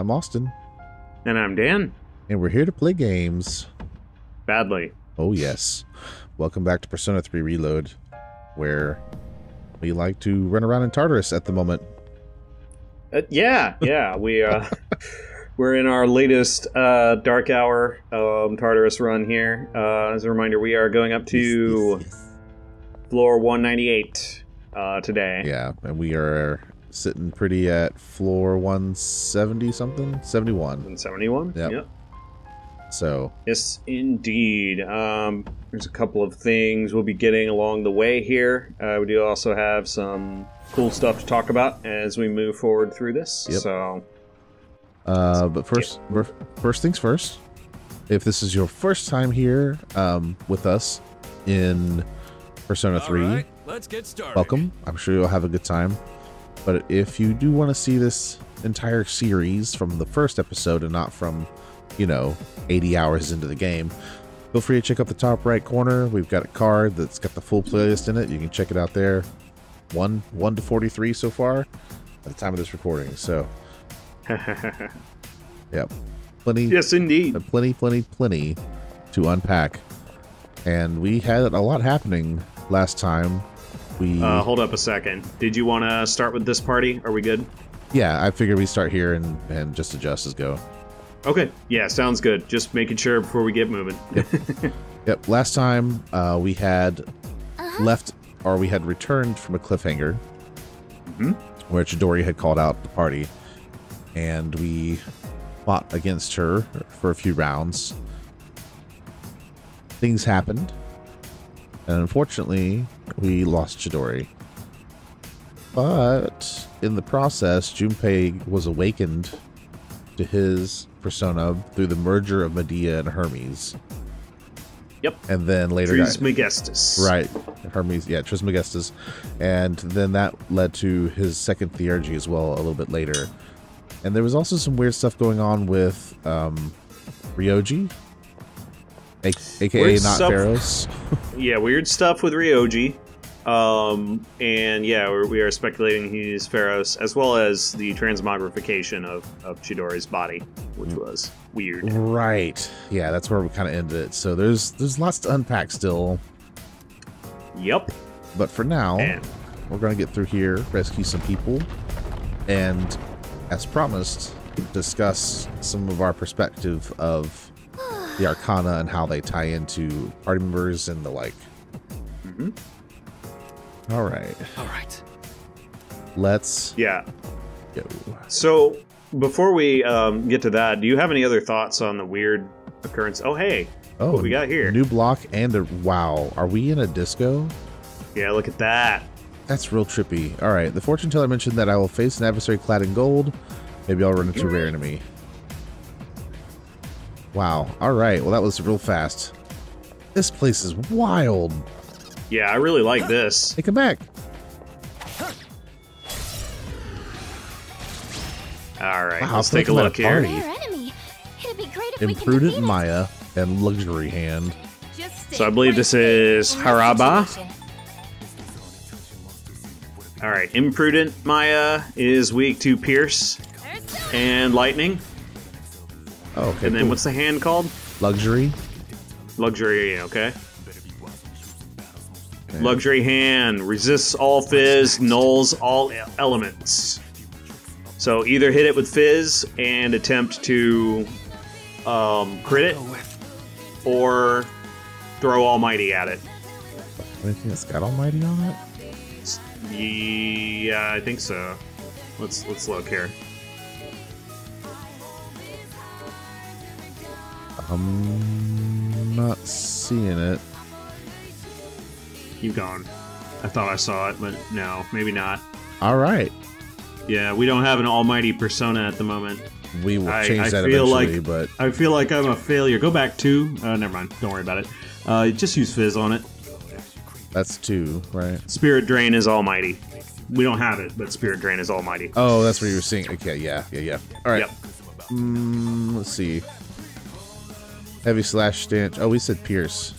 I'm Austin, And I'm Dan. and we're here to play games. Badly. Oh, yes. Welcome back to Persona 3 Reload, where we like to run around in Tartarus at the moment. Uh, yeah, yeah. We uh, we're in our latest uh, Dark Hour um, Tartarus run here. Uh, as a reminder, we are going up to floor 198 uh, today. Yeah, and we are sitting pretty at floor 170 something? 71. 171. Yep. Yep. So, Yes, indeed. Um, there's a couple of things we'll be getting along the way here. Uh, we do also have some cool stuff to talk about as we move forward through this. Yep. So, uh, but first, fir- first things first. If this is your first time here um, with us in Persona 3, All right, let's get started. welcome. I'm sure you'll have a good time. But if you do want to see this entire series from the first episode and not from, you know, 80 hours into the game, feel free to check out the top right corner. We've got a card that's got the full playlist in it. You can check it out there. One, one to 43 so far at the time of this recording. So, yep, plenty. yes, indeed. Uh, plenty, plenty, plenty to unpack. And we had a lot happening last time. We Uh, hold up a second. Did you want to start with this party? Are we good? yeah, I figured we start here and and just adjust as go. Okay. Yeah, sounds good. Just making sure before we get moving. Yep. Last time uh, we had left or we had returned from a cliffhanger Mhm. where Chidori had called out the party, and we fought against her for a few rounds. Things happened, and unfortunately, we lost Chidori. But in the process, Junpei was awakened to his persona through the merger of Medea and Hermes. Yep. And then later Trismegistus. Right. Hermes, yeah, Trismegistus. And then that led to his second theurgy as well a little bit later. And there was also some weird stuff going on with um, Ryoji, a- aka Weird not stuff- Pharos. Yeah, weird stuff with Ryoji. Um, and yeah, we're, we are speculating he's Pharos, as well as the transmogrification of, of Chidori's body, which was weird. Right. Yeah, that's where we kind of ended it. So there's there's lots to unpack still. Yep. But for now, And we're going to get through here, rescue some people, and as promised, discuss some of our perspective of the Arcana and how they tie into party members and the like. Mhm. All right, All right. let's yeah. go. So before we um, get to that, do you have any other thoughts on the weird occurrence? Oh, hey. Oh, What we got here? New block and a wow. Are we in a disco? Yeah, look at that. That's real trippy. All right, the fortune teller mentioned that I will face an adversary clad in gold. Maybe I'll run into a rare enemy. Wow. All right. Well, that was real fast. This place is wild. Yeah, I really like this. Hey, come back. All right, Wow, let's take a about look a here. enemy. It'd be great if Imprudent defeat. Maya and Luxury Hand. So I believe this is Harabah. All right, imprudent Maya is weak to pierce and lightning. Oh, okay. And then cool. what's the hand called? Luxury? Luxury, okay. Okay. Luxury hand resists all fizz, nulls all elements. So either hit it with fizz and attempt to um, crit it, or throw Almighty at it. Anything that's got Almighty on it? Yeah, I think so. Let's let's look here. I'm not seeing it. Keep going. I thought I saw it, but no, maybe not. All right. Yeah, we don't have an Almighty persona at the moment. We will I- change I that feel eventually, like- but I feel like I'm a failure. Go back to. Uh, never mind. Don't worry about it. Uh, just use Fizz on it. that's two, right? Spirit Drain is Almighty. We don't have it, but Spirit Drain is Almighty. Oh, that's what you were seeing. Okay, yeah, yeah, yeah. All right. Yep. Mm, let's see. Heavy slash stench. Oh, we said Pierce.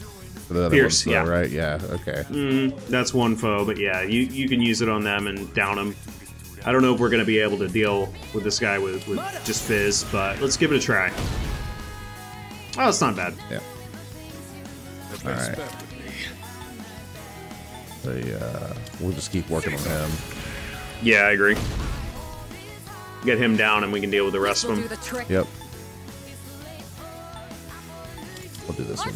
For the other Pierce, ones, though, yeah. Right. Yeah. Okay. Mm, that's one foe, but yeah, you, you can use it on them and down them. I don't know if we're gonna be able to deal with this guy with, with just Fizz, but let's give it a try. Oh, it's not bad. Yeah. All right. The, uh, we'll just keep working on him. Yeah, I agree. Get him down and we can deal with the rest of them. Yep. We'll do this one.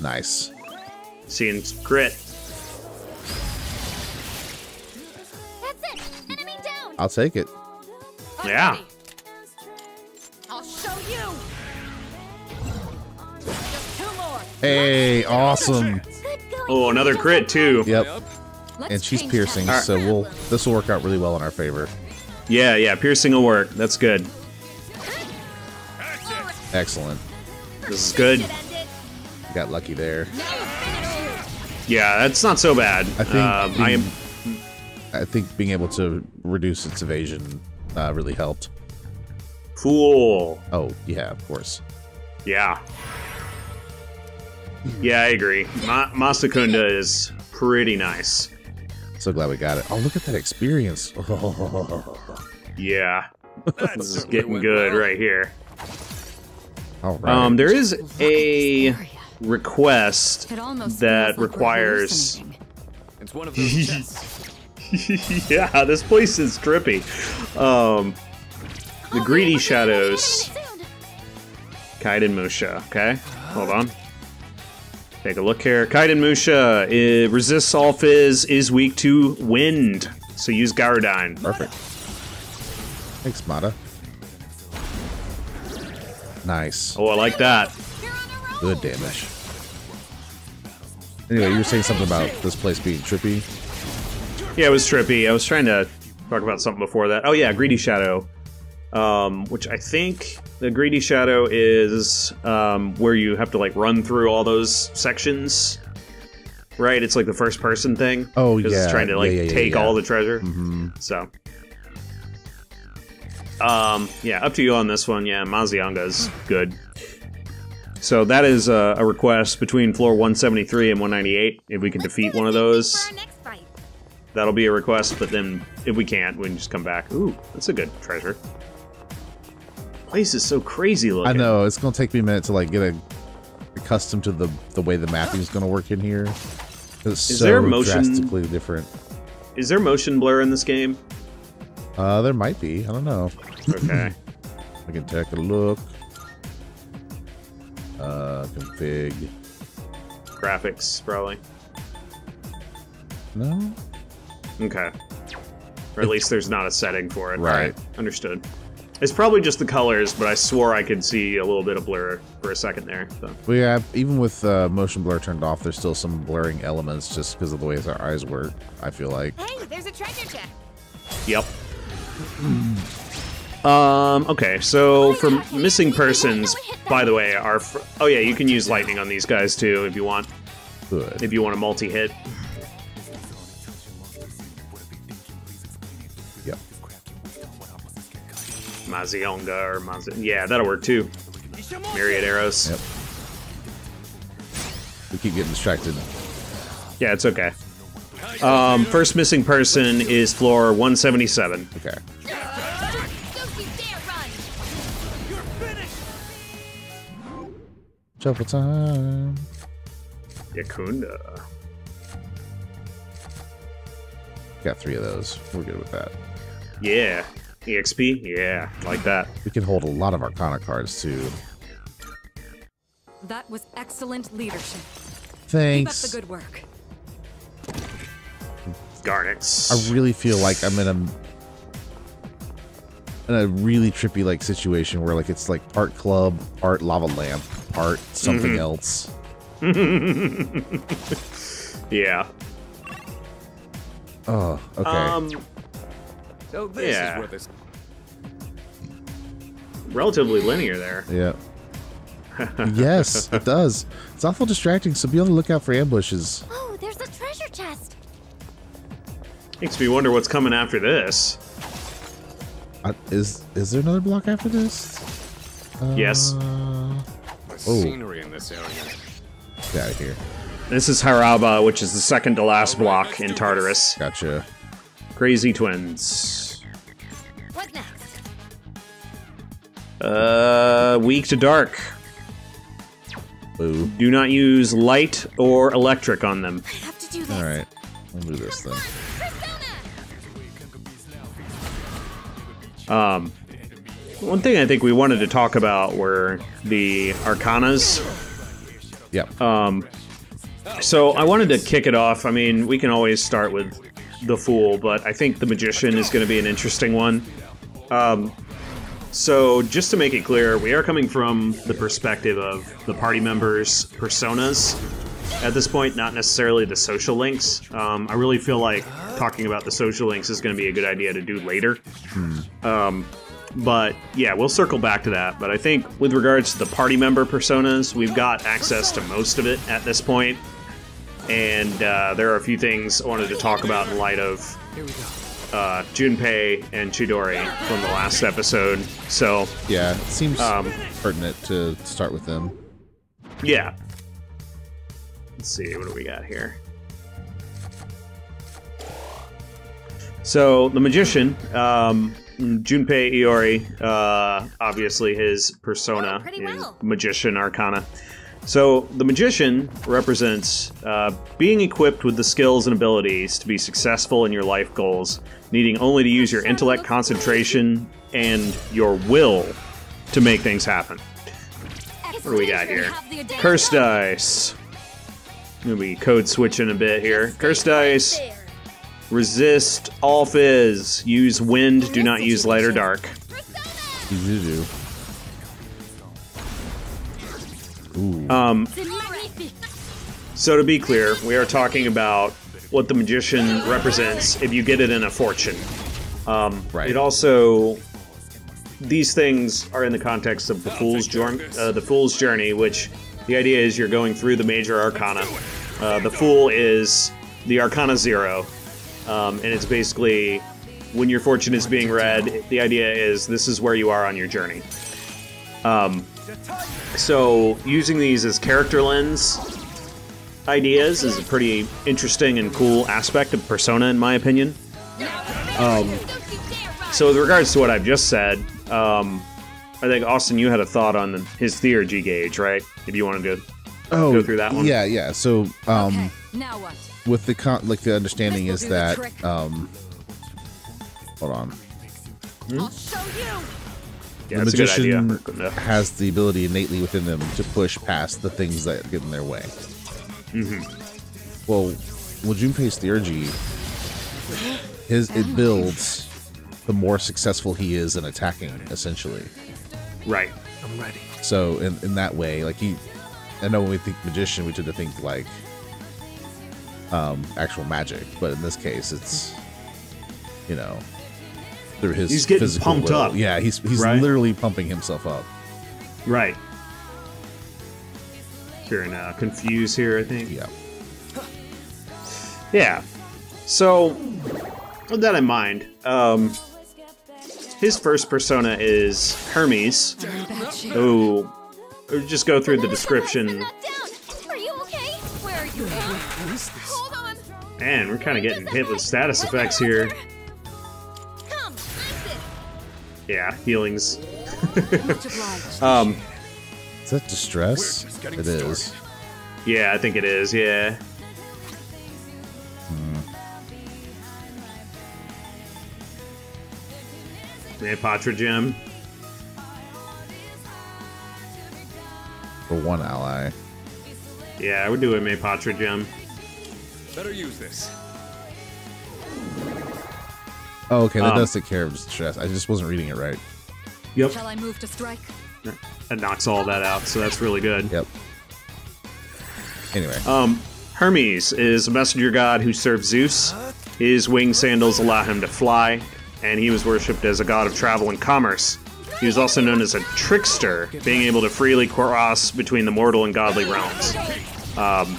Nice. Seeing crit. That's it. Enemy down. I'll take it. Yeah. I'll show you. Just two more. Hey, awesome. Oh, another crit too. Yep. And she's piercing, that. so we'll this will work out really well in our favor. Yeah, yeah, piercing will work. That's good. Excellent. This is good. Should end it. Got lucky there. Yeah, that's not so bad. I think um, I am. being- I think being able to reduce its evasion uh, really helped. Cool. Oh yeah, of course. Yeah. Yeah, I agree. Ma- Masukunda is pretty nice. So glad we got it. Oh, look at that experience. Yeah. This is getting good right here. All right. Um, there is a request that like requires. It's one of those yeah, this place is trippy. Um, the greedy shadows. soon. Kaiden Musha. Okay, hold on. Take a look here. Kaiden Musha it resists all fizz, is weak to wind. So use Garudyne. Perfect. Thanks, Mata. Nice. Oh, I like that. You're on a roll. Good damage. Anyway, you were saying something about this place being trippy. Yeah, it was trippy. I was trying to talk about something before that. Oh yeah, Greedy Shadow. Um, which I think the Greedy Shadow is um, where you have to like run through all those sections. Right? It's like the first person thing. Oh, yeah. Because it's trying to like Yeah, yeah, yeah, take all the treasure. hmm So. Um, yeah, up to you on this one. Yeah, Mazionga's good. So that is a, a request between floor 173 and 198. If we can Let's defeat one of those, For our next fight. that'll be a request. But then if we can't, we can just come back. Ooh, that's a good treasure. Place is so crazy looking. I know it's gonna take me a minute to like get a, accustomed to the the way the mapping is gonna work in here. It's Is so there motion- drastically different. Is there motion blur in this game? Uh, there might be. I don't know. Okay. I can take a look. Uh, config. Graphics, probably. No. Okay. Or at least there's not a setting for it. Right. Understood. It's probably just the colors, but I swore I could see a little bit of blur for a second there. So. Well, yeah. Even with uh, motion blur turned off, there's still some blurring elements just because of the way our eyes work. I feel like. Hey, there's a treasure chest. Yep. Um. Okay. So for missing persons, by the way, are fr- oh yeah, you can use lightning on these guys too if you want. Good. If you want a multi-hit. Yep. Mazionga or Mazi- yeah, that'll work too. Myriad arrows. Yep. We keep getting distracted. Yeah, it's okay. Um, first missing person is floor 177. Okay. You dare run. Shuffle time. Yakunda. Got three of those. We're good with that. Yeah. EXP? Yeah, like that. We can hold a lot of Arcana cards too. That was excellent leadership. Thanks. Keep up the Thanks. good work. Garnets. I really feel like I'm in a in a really trippy like situation where like it's like part club, part lava lamp, part something Mhm. else. yeah. Oh, okay. Um, So this Yeah. is where this relatively linear there. yeah. yes, it does. It's awful distracting, so be on the lookout for ambushes. Makes me wonder what's coming after this. Uh, is is there another block after this? Uh, Yes. the Oh. scenery in this area. Get out of here. This is Harabah, which is the second to last block in Tartarus. Gotcha. Crazy twins. What next? Uh, weak to dark. Boo. Do not use light or electric on them. I have to do this. All right. We'll do this then. Um, one thing I think we wanted to talk about were the arcanas. Yep. Um, so I wanted to kick it off. I mean, we can always start with the fool, but I think the magician is going to be an interesting one. Um, so just to make it clear, we are coming from the perspective of the party members' personas at this point, not necessarily the social links. Um, I really feel like talking about the social links is going to be a good idea to do later. Um, but yeah, we'll circle back to that. But I think with regards to the party member personas, we've got access to most of it at this point. And uh, there are a few things I wanted to talk about in light of uh, Junpei and Chidori from the last episode. So Yeah, it seems Um, pertinent to start with them. yeah. Let's see, what do we got here? So the magician, um, Junpei Iori, uh, obviously his persona Oh, is well. magician arcana. So the magician represents uh, being equipped with the skills and abilities to be successful in your life goals, needing only to use your intellect, concentration, and your will to make things happen. What do we got here? Curse dice. Gonna be code switching a bit here. Curse dice. Resist all fizz. Use wind. Do not use light or dark. Easy to do. Ooh. Um, so to be clear, we are talking about what the magician represents if you get it in a fortune. Um, Right. It also these things are in the context of the fool's journey, uh, the fool's journey, which the idea is you're going through the major arcana. Uh, the fool is the arcana zero, um, and it's basically when your fortune is being read. The idea is this is where you are on your journey. Um, so using these as character lens ideas is a pretty interesting and cool aspect of Persona, in my opinion. Um, so with regards to what I've just said, um, I think Austin, you had a thought on his theurgy gauge, right? If you want to go oh, go through that one. Yeah, yeah. So, um, Okay, now what? with the con- like the understanding is will do the that um, hold on. I'll show you. yeah, the that's a good idea. magician has the ability innately within them to push past the things that get in their way. Mm-hmm. Well, well, Junpei's theurgy, his it builds the more successful he is in attacking, essentially. Right. So in in that way, like he, I know when we think magician, we tend to think like um actual magic, but in this case, it's you know through his He's getting physical pumped will. up, Yeah, he's he's right? literally pumping himself up. Right. Hearing uh, confuse here, I think. Yeah. Yeah. So, with that in mind, um, his first persona is Hermes, Bad who just go through the description. Knocked. Are you okay? Where are you? Hold on. Man, we're kind of getting hit with status effects here. Come, ice it. Yeah, healings. Um, Is that distress? We're just getting It is. yeah, I think it is. Yeah. Neopatra gem. For one ally. Yeah, I would do a Me Patra gem. Better use this. Oh, okay, that Um, does take care of distress. I just wasn't reading it right. Yep. Shall I move to strike? That knocks all that out, so that's really good. Yep. Anyway, Um, Hermes is a messenger god who serves Zeus. His winged sandals allow him to fly, and he was worshipped as a god of travel and commerce. He was also known as a trickster, being able to freely cross between the mortal and godly realms. Um,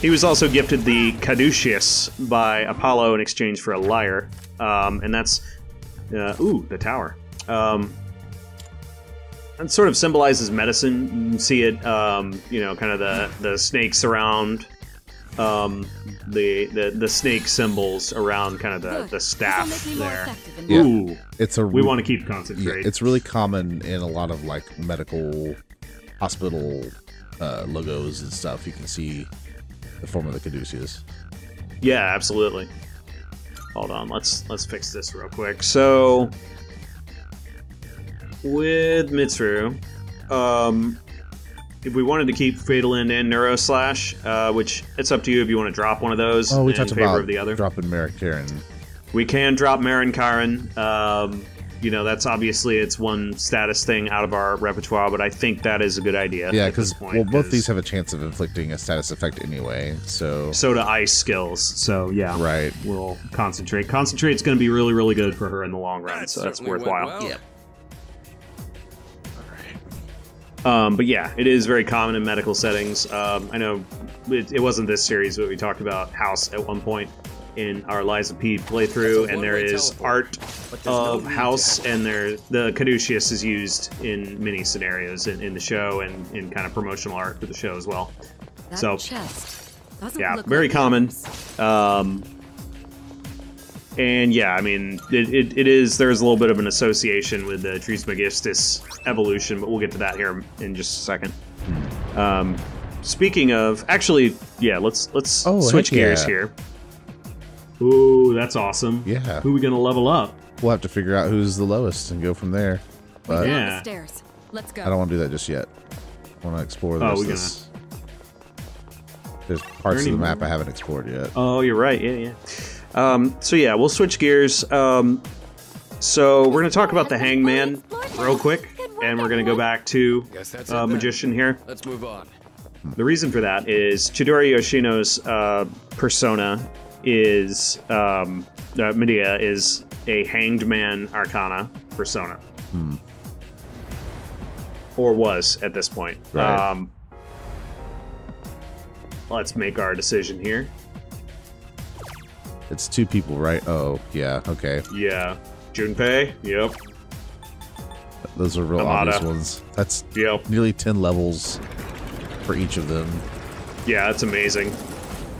he was also gifted the caduceus by Apollo in exchange for a lyre, um, and that's uh, ooh the tower. Um, sort of symbolizes medicine. You see it, um, you know, kind of the the snakes around um, the, the the snake symbols around kind of the, the staff make me more there. Yeah. Ooh, It's a we want to keep yeah, it's really common in a lot of like medical hospital uh, logos and stuff. You can see the form of the caduceus. Yeah, absolutely. Hold on, let's let's fix this real quick. So with Mitsuru, um if we wanted to keep Fatal End and Neuro Slash, uh, which it's up to you if you want to drop one of those Oh, we in talked favor about of the other. dropping Marin Karin. We can drop Marin Karin. Um, you know, that's obviously it's one status thing out of our repertoire, but I think that is a good idea. Yeah, because point, well, both 'cause these have a chance of inflicting a status effect anyway. So so do ice skills. So yeah, right, we'll concentrate. Concentrate's going to be really, really good for her in the long run, That so that's worthwhile. well. Um, but yeah, it is very common in medical settings. Um, I know it, it wasn't this series, but we talked about House at one point in our Lies of P playthrough, and there is teleport, art but there's no of House, and there the Caduceus is used in many scenarios in, in the show and in kind of promotional art for the show as well. That So- chest Yeah, very like common. Um, and yeah, I mean, it, it, it is, there's a little bit of an association with the Trismegistus evolution, but we'll get to that here in just a second. Um, speaking of, actually, yeah, let's let's Oh, switch heck gears yeah. here. Ooh, that's awesome. Yeah. Who we gonna level up? we'll have to figure out who's the lowest and go from there. But Yeah. stairs. Let's go. I don't want to do that just yet. I want to explore the Oh, rest we're of gonna- this. There's parts of the map more? I haven't explored yet. Oh, you're right. Yeah, yeah. Um, so yeah, we'll switch gears. Um, so we're gonna talk about the Hangman real quick, and we're gonna go back to Guess that's it uh. Magician here. Let's move on. The reason for that is Chidori Yoshino's uh, persona is um, uh, Medea is a hanged man arcana persona, or was at this point. Right. Um, let's make our decision here. It's two people, right? Oh, yeah. Okay. Yeah, Junpei. Yep. Those are real Amada. obvious ones. That's Yep. nearly 10 levels for each of them. Yeah, that's amazing.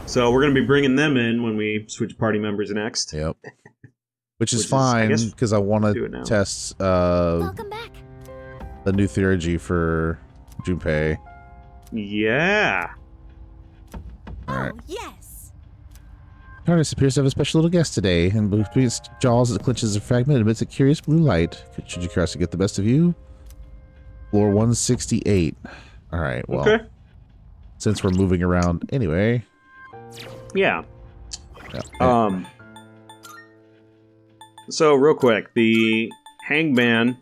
So we're gonna be bringing them in when we switch party members next. Yep. Which is Which is, I fine because I want do it now. to test uh, Welcome back. the new theurgy for Junpei. Yeah. All right. Oh, yes. Tartarus appears to have a special little guest today, and between its jaws it clenches a fragment and emits a curious blue light. Should you curiosity get the best of you? Floor 168. All right, well, Okay. since we're moving around anyway. Yeah. yeah, Um. So real quick, the hangman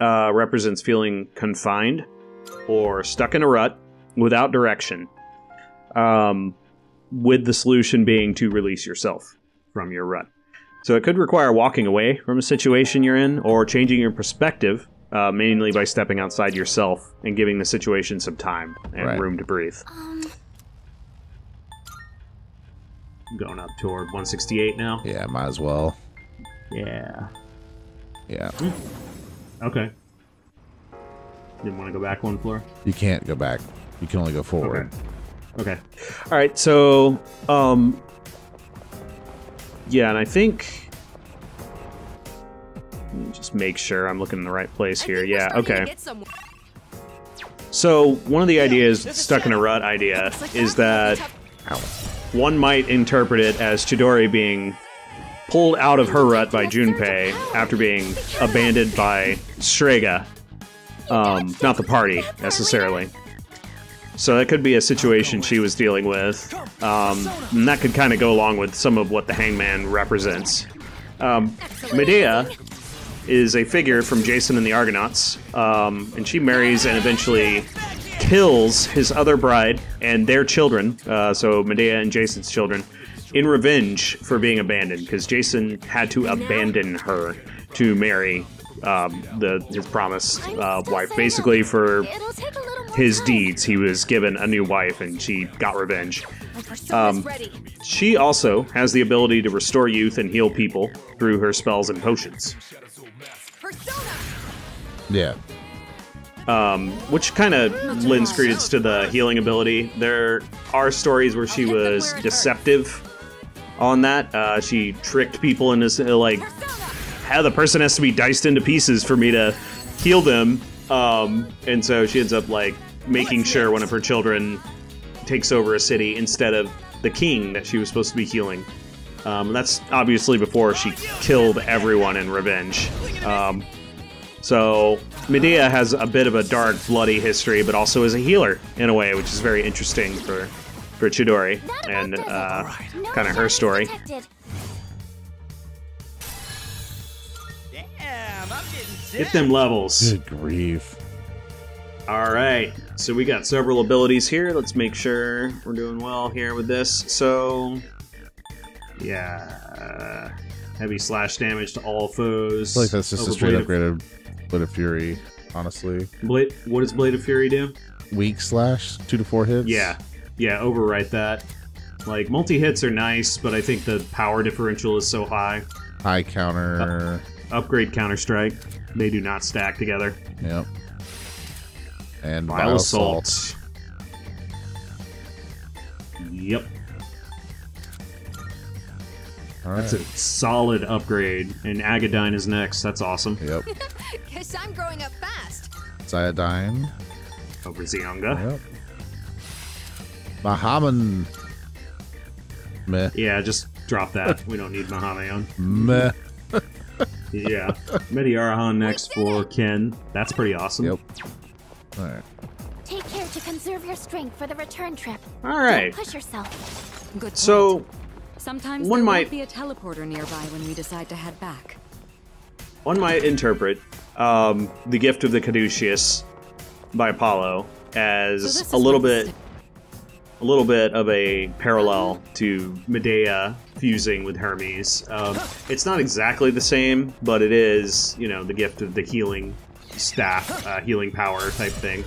uh, represents feeling confined or stuck in a rut without direction. Um, with the solution being to release yourself from your rut. So it could require walking away from a situation you're in or changing your perspective, uh, mainly by stepping outside yourself and giving the situation some time and Right. room to breathe. Um, Going up toward 168 now. yeah, might as well. Yeah. Yeah, Okay. Didn't want to go back one floor. you can't go back. You can only go forward. Okay. All right. So, um, yeah, and I think just make sure I'm looking in the right place here. Yeah. Okay. So one of the ideas, stuck in a rut idea, is that that will be one might interpret it as Chidori being pulled out of her rut by Junpei after being abandoned by Strega. Um, not the party necessarily. So that could be a situation she was dealing with, um, and that could kind of go along with some of what the Hangman represents. Um, Medea is a figure from Jason and the Argonauts, um, and she marries and eventually kills his other bride and their children, uh, so Medea and Jason's children, in revenge for being abandoned, because Jason had to abandon her to marry um, the his promised uh, wife, basically for It'll take a little more his deeds. He was given a new wife, and she got revenge. Um. She also has the ability to restore youth and heal people through her spells and potions. Yeah. um, which kind of lends credence to the healing ability. There are stories where she was deceptive on that. Uh, she tricked people into like, how the person has to be diced into pieces for me to heal them. Um, and so she ends up like making sure one of her children takes over a city instead of the king that she was supposed to be healing. Um, that's obviously before she killed everyone in revenge. Um, so Medea has a bit of a dark, bloody history, but also is a healer in a way, which is very interesting for for Chidori and uh, kind of her story. Damn, I'm getting sick. Get them levels. Good grief. All right, so we got several abilities here. Let's make sure we're doing well here with this. So, yeah, heavy slash damage to all foes. I feel like that's just a oh, straight Blade upgraded Blade of Fury, honestly. Blade, what does Blade of Fury do? Weak slash, two to four hits. Yeah, yeah, overwrite that. Like multi hits are nice, but I think the power differential is so high. High counter. Uh, Upgrade Counter Strike. They do not stack together. Yep. And Vile Vile Assault. Assault. Yep, All right. that's a solid upgrade. And Agidyne is next. That's awesome. Yep. Guess I'm growing up fast. Ziodyne. Over Zionga. Yep. Bahaman. Meh. Yeah, just drop that. we don't need Mahamaon. Meh. Yeah. Mediarahan next for Ken. That's pretty awesome. Yep. All right. Take care to conserve your strength for the return trip. All right. Don't push yourself. Good. So, sometimes one there might- be a teleporter nearby when we decide to head back. one might interpret um, the gift of the caduceus by Apollo as this is a little bit, st- a little bit of a parallel to Medea fusing with Hermes. Um, it's not exactly the same, but it is, you know, the gift of the healing staff, uh, healing power type thing.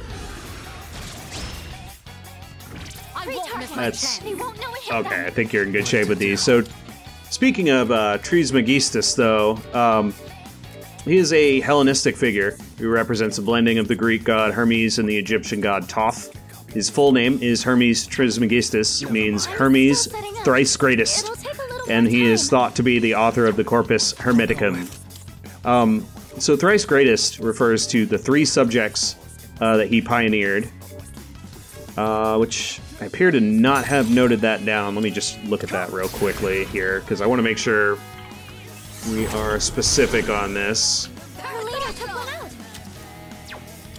I won't miss my That's- chance. They won't know it hit Okay. I think you're in good shape with these. So, speaking of uh, Trismegistus, though, um, he is a Hellenistic figure who represents a blending of the Greek god Hermes and the Egyptian god Thoth. His full name is Hermes Trismegistus, means Hermes thrice greatest, It'll take a little and he is thought to be the author of the Corpus Hermeticum. Um, so, thrice greatest refers to the three subjects uh, that he pioneered, uh, which I appear to not have noted that down. Let me just look at that real quickly here, because I want to make sure we are specific on this. Carlito took one out.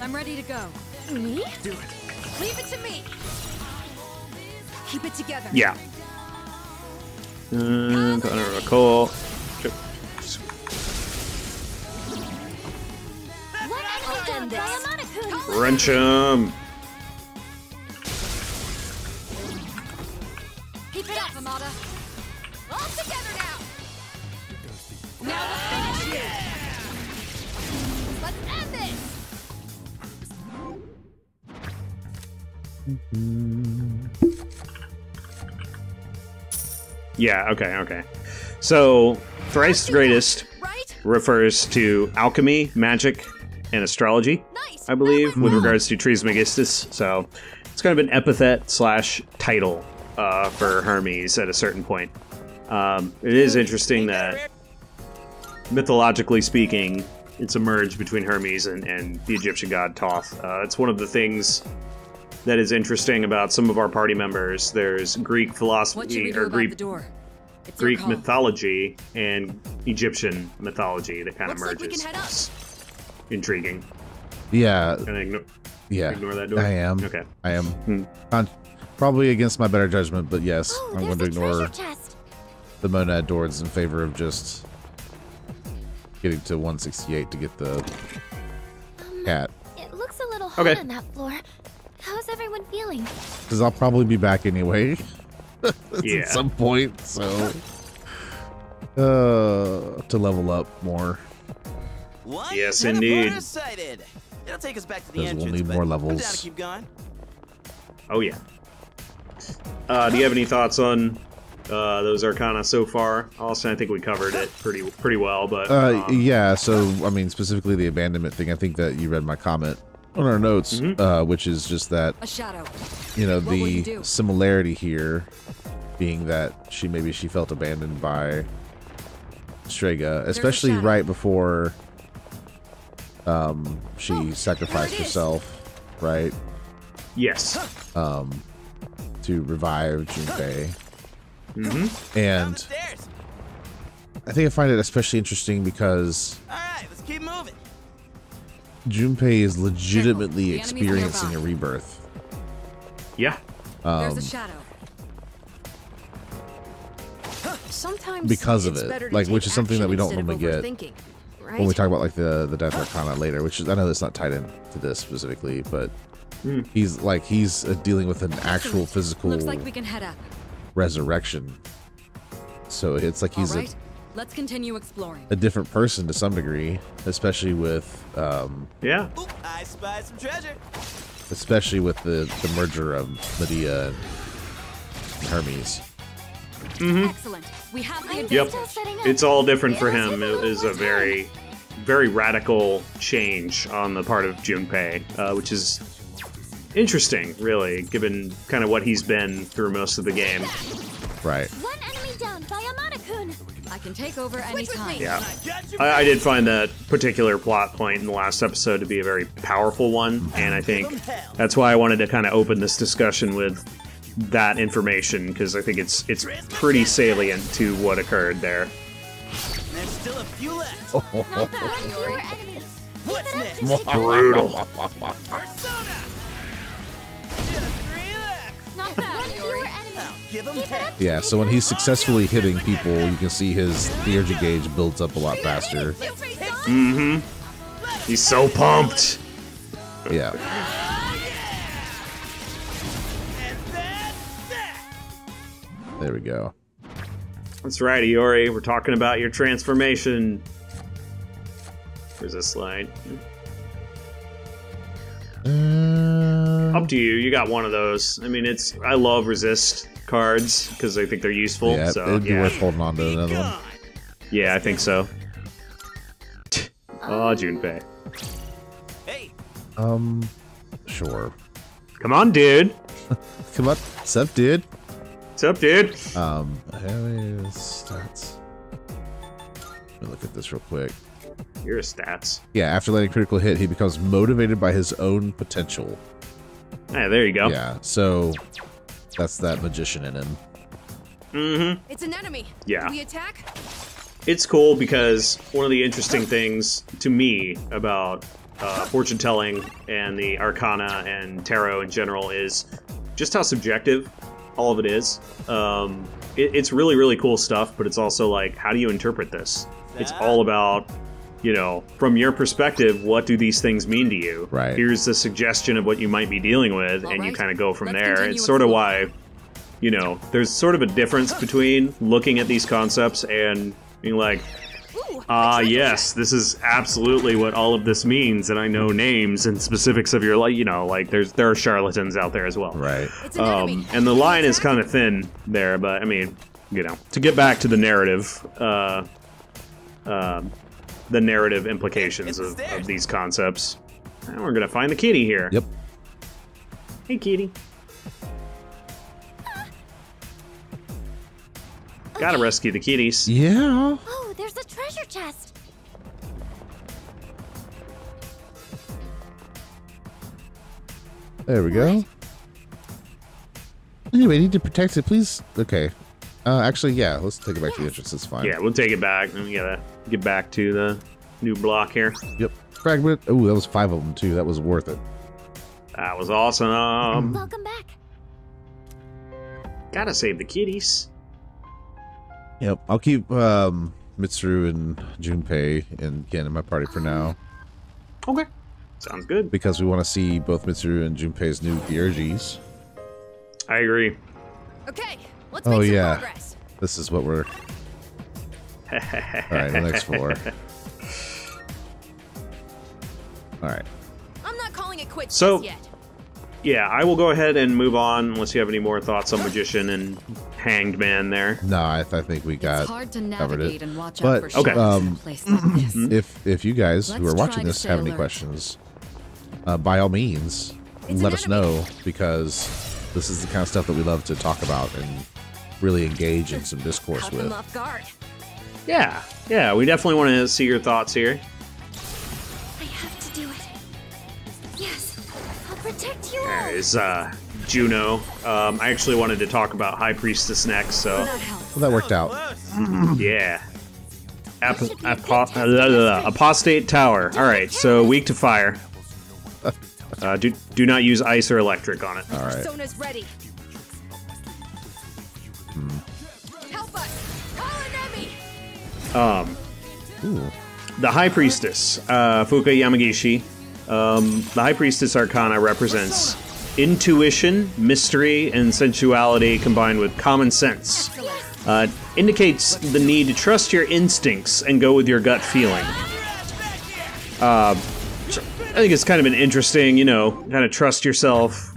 I'm ready to go. Me? Leave it to me. Keep it together. Yeah. Gonna recall. I'll end this. Wrench him. Keep it up, Amada. All together now. Now let's finish Yeah, okay, okay. So, thrice greatest refers to alchemy, magic, and astrology. I believe, with regards to Trismegistus. So it's kind of an epithet slash title uh, for Hermes at a certain point. Um, it is interesting that, mythologically speaking, it's a merge between Hermes and, and the Egyptian god Thoth. Uh, it's one of the things that is interesting about some of our party members. There's Greek philosophy or Greek the door? Greek mythology and Egyptian mythology that kind of Looks like we merges. can head up. Intriguing. Yeah. Can I ignore, Yeah. ignore that door? I am. Okay. I am. Hmm. Con- probably against my better judgment, but yes, Oh, I'm going to ignore the monad doors in favor of just getting to 168 to get the cat. It looks a little hot Okay. on that floor. How's everyone feeling? Because I'll probably be back anyway Yeah. at some point, so uh, to level up more. What? Yes, Teleporter indeed. It'll take us back to the Because we'll need more levels. keep going. Oh yeah. Uh, do you have any thoughts on uh, those Arcana so far? Also, I think we covered it pretty pretty well, but Uh, um, yeah. So I mean, specifically the abandonment thing. I think that you read my comment on our notes, Mhm. uh, which is just that A shadow. you know What will you the similarity here being that she maybe she felt abandoned by Strega, especially right before um she Oh, sacrificed there it is. herself, right? Yes. Um to revive Junpei. hmm And I think I find it especially interesting because All Junpei is legitimately The experiencing a rebirth. Yeah. Um, There's a shadow. Sometimes because of it, like, which is something that we don't normally get overthinking, Right? when we talk about like the the Death Arcana later, which is I know that's not tied into this specifically, but Mm. he's like he's uh, dealing with an actual physical Looks like we can head up. resurrection. So it's like he's All right, let's continue exploring. a, a different person to some degree, especially with um, Yeah. Oop, I spy some treasure. especially with the the merger of Medea and Hermes. Excellent. We have the Yep. still setting up. It's all different for him. it's a It little is a more very, very radical change on the part of Junpei, uh, which is interesting, really, given kind of what he's been through most of the game. Right. One enemy down by Amada-kun. I can take over anytime. Yeah. I. I, I did find that particular plot point in the last episode to be a very powerful one, and I think that's why I wanted to kind of open this discussion with that information because I think it's it's pretty salient to what occurred there. There's still a few left. Not bad. One fewer. What's next? Brutal. Yeah. So when he's successfully hitting people, you can see his energy gauge builds up a lot faster. Mm-hmm. He's so pumped. Yeah. And that's that. There we go. That's right, Iori. We're talking about your transformation. There's a slide. Uh, Up to you. You got one of those. I mean, it's. I love resist cards because I think they're useful. yeah, so it'd be yeah, worth holding on to another one. Yeah, I think so. Oh, Junpei. Hey, Um, sure. Come on, dude. Come up, what's up, dude? What's up, dude? Um, how is stats? Let me look at this real quick. Your stats. Yeah, after letting critical hit, he becomes motivated by his own potential. Hey, there you go. Yeah, so that's that magician in him. Mm-hmm. It's an enemy. Yeah. We attack. It's cool because one of the interesting things to me about uh, fortune telling and the arcana and tarot in general is just how subjective all of it is. Um, it, it's really, really cool stuff, but it's also like, how do you interpret this? It's all about, you know, from your perspective, what do these things mean to you? Right. Here's the suggestion of what you might be dealing with, All and you kind of go from Let's there. It's sort of why you know, there's sort of a difference between looking at these concepts and being like, Ooh, ah, a treasure yes, this is absolutely what all of this means, and I know names and specifics of your life. You know, like there's there are charlatans out there as well. Right. It's an enemy. Um, and the line is kind of thin there, but I mean, you know, to get back to the narrative, uh, um the narrative implications of, of these concepts. And we're gonna find the kitty here. Yep. Hey, kitty. Gotta rescue the kitties. Yeah. Oh, there's a treasure chest. There we go. Anyway, need to protect it, please. Okay. Uh, actually, yeah. Let's take it back to the entrance. It's fine. Yeah, we'll take it back. and We gotta get back to the new block here. Yep. Fragment. Oh, that was five of them too. That was worth it. That was awesome. Welcome back. Gotta save the kitties. Yep. I'll keep um, Mitsuru and Junpei and Ken in my party for now Okay. Sounds good. because we want to see both Mitsuru and Junpei's new DRGs. I agree. Okay, let's Oh, make some yeah. progress. This is what we're. All right, the next four. All right. I'm not calling it quits So- just yet. Yeah, I will go ahead and move on unless you have any more thoughts on Magician and Hanged Man there. No, I, th- I think we It's got. hard to covered it. navigate and watch But, out for okay. um, like. If if you guys who Let's are watching this stay have any questions, uh, by all means, It's let us enemy. know because this is the kind of stuff that we love to talk about and really engage in some discourse Caught with. Them off guard. Yeah, yeah, we definitely want to see your thoughts here. I have to do it. Yes, I'll protect you all. There's uh, Juno. Um, I actually wanted to talk about High Priestess next, so That. Well, that worked out. Yeah. Ap- apo- blah, blah, blah. Apostate Tower. All right, so weak to fire. Uh, do do not use ice or electric on it. All right. Persona's ready. Call an enemy! Ooh. The High Priestess, uh, Fuka Yamagishi. Um, the High Priestess Arcana represents intuition, mystery, and sensuality combined with common sense. Uh, indicates the need to trust your instincts and go with your gut feeling. Uh, I think it's kind of an interesting, you know, kind of trust yourself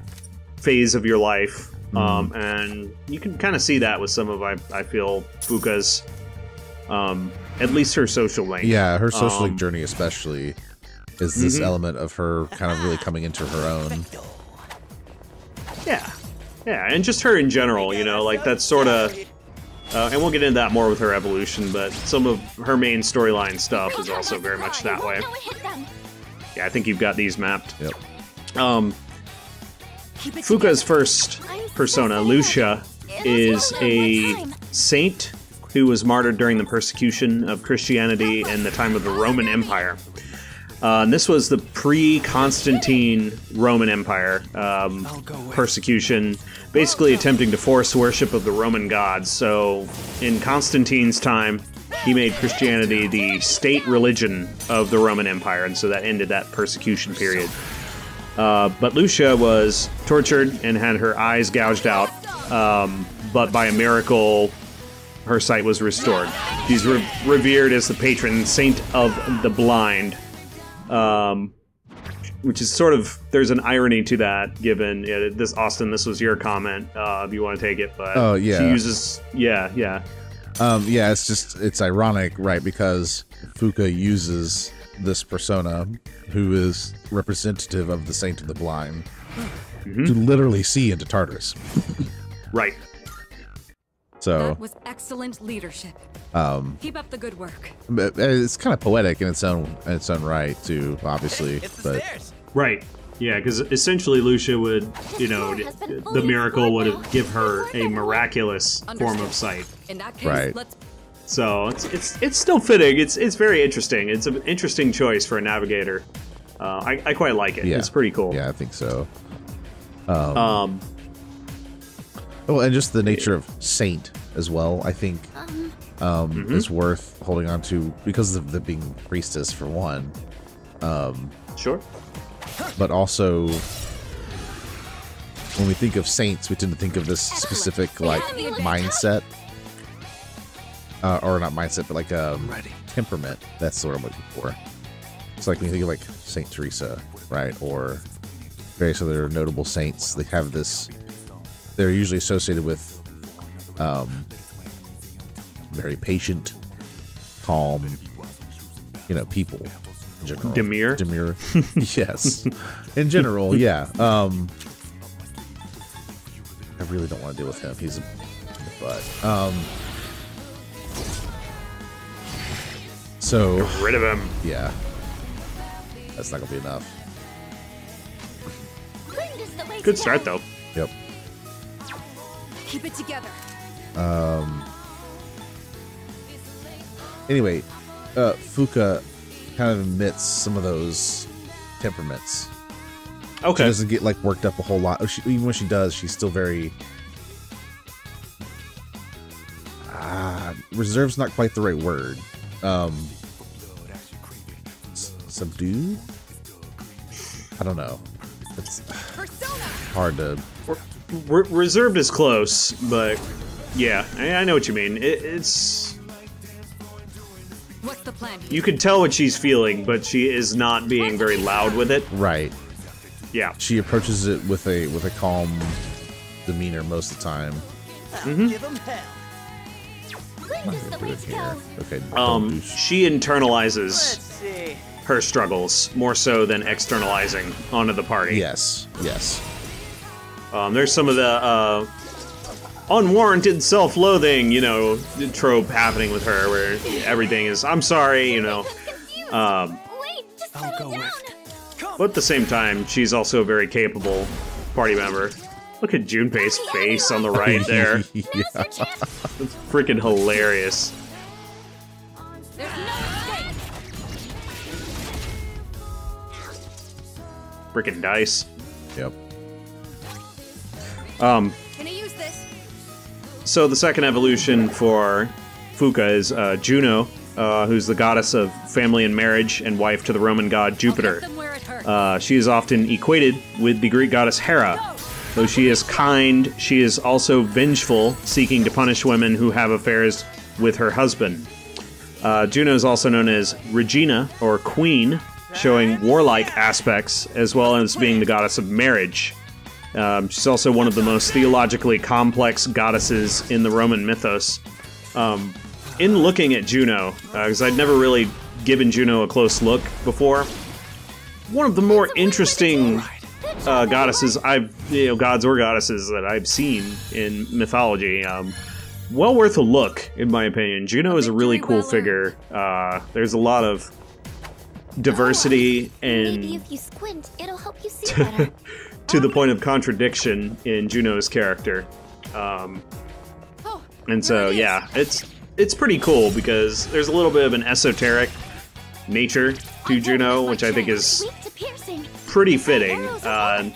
phase of your life. Um, and you can kind of see that with some of, I, I feel, Fuka's, um, at least her social link. Yeah, her social Um, journey especially is this Mhm. element of her kind of really coming into her own. Yeah, yeah, and just her in general, you know, like that's sort of, uh, and we'll get into that more with her evolution. But some of her main storyline stuff is also very much that way. No, it hit them. Yeah, I think you've got these mapped. Yep. Um, Fuka's first persona, Lucia, is a saint who was martyred during the persecution of Christianity in the time of the Roman Empire. Uh, and this was the pre-Constantine Roman Empire um, persecution, basically attempting to force worship of the Roman gods. So, in Constantine's time, he made Christianity the state religion of the Roman Empire, and so that ended that persecution period. Uh, but Lucia was tortured and had her eyes gouged out, um, but by a miracle, her sight was restored. She's re- revered as the patron saint of the blind, um, which is sort of there's an irony to that. Given yeah, this, Austin, this was your comment. Uh, if you want to take it, but Oh, yeah. she uses yeah, yeah, Um, yeah, it's just it's ironic, right? Because Fuka uses this persona, who is representative of the Saint of the Blind, Mm-hmm. to literally see into Tartarus. right. So That was excellent leadership. um, Keep up the good work. but it's kind of poetic in its own in its own right, too. Obviously, It's but stairs. Right. Yeah, because essentially Lucia would, you know, the miracle would give her a miraculous form of sight. In that case, Right. let's So it's it's it's still fitting. It's it's very interesting. It's an interesting choice for a navigator. Uh, I I quite like it. yeah, It's pretty cool. Yeah, I think so. Um. Oh, and just the nature of saint as well, I think, um, Mm-hmm. is worth holding on to because of the being priestess for one, Sure. but also when we think of saints, we tend to think of this specific like mindset, uh, or not mindset, but like um, temperament. That's what I'm looking for. It's like when you think of like Saint Teresa, right, or various other notable saints. They have this. They're usually associated with um, very patient, calm, you know, people. In general. Demure? Demure. yes. In general, yeah. Um, I really don't want to deal with him. He's a but um. So Rid of him. yeah, that's not gonna be enough. Wind is the way to Good start though. Yep. keep it together. Anyway, uh, Fuka kind of admits some of those temperaments. She Okay. doesn't get like worked up a whole lot. She, even when she does, she's still very. Ah, reserve's not quite the right word. Um, s- subdued. I don't know. It's hard to. Re- reserved is close, but yeah, I, I know what you mean. It, it's What's the plan? here? you can tell what she's feeling, but she is not being very loud with it. Right. Yeah. She approaches it with a with a calm demeanor most of the time. Mm-hmm. Give 'em hell. Wind is the Put way it to here. go. Okay. Um, she internalizes her struggles more so than externalizing onto the party. Yes, yes. Um, there's some of the uh, unwarranted self-loathing, you know, trope happening with her, where everything is "I'm sorry," you know. Um, Wait, just down. but at the same time, she's also a very capable party member. Look at Junpei's face on the right there. yeah. It's freaking hilarious. There's. Freaking dice. Yep. Um, Can I use this? So the second evolution for Fuka is uh, Juno, uh, who's the goddess of family and marriage and wife to the Roman god Jupiter. get them where it hurts. Uh, she is often equated with the Greek goddess Hera. Though she is kind, she is also vengeful, seeking to punish women who have affairs with her husband. Uh, Juno is also known as Regina, or Queen, showing warlike aspects, as well as being the goddess of marriage. Um, she's also one of the most theologically complex goddesses in the Roman mythos. Um, in looking at Juno, because I'd never really given Juno a close look before, one of the more interesting uh, goddesses I've, you know, gods or goddesses that I've seen in mythology. Um, well worth a look, in my opinion. Juno is a really cool figure. Uh, there's a lot of diversity and. Maybe if you squint, it'll help you see better. to the point of contradiction in Juno's character. Um, oh, and so, there it is. yeah, it's it's pretty cool because there's a little bit of an esoteric nature to Juno, which I think is Weak to piercing. pretty fitting. Uh,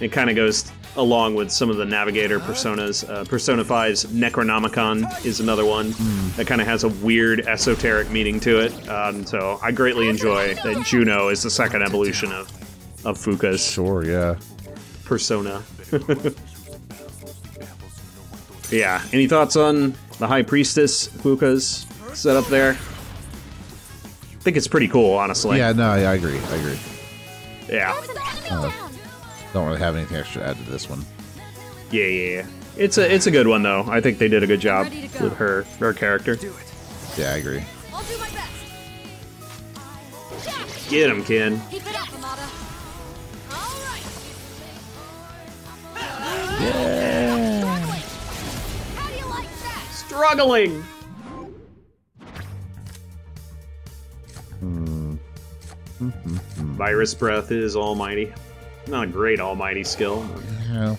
it kind of goes along with some of the Navigator personas. Uh, Persona 5's Necronomicon is another one that kind of has a weird esoteric meaning to it. Um, so I greatly enjoy that Juno is the second evolution of, of Fuka's Sure, yeah. persona. yeah. Any thoughts on the High Priestess Fuka's setup there? I think it's pretty cool, honestly. Yeah, no, I, I agree. I agree. Yeah. There's an enemy uh, down. Don't really have anything extra to add to this one. Yeah, yeah, yeah. It's a it's a good one though. I think they did a good job go. with her her character. Do it. Yeah, I agree. I'll do my best. Get him, Ken. How do you like that? Struggling. Virus breath is almighty. Not a great almighty skill. Yeah.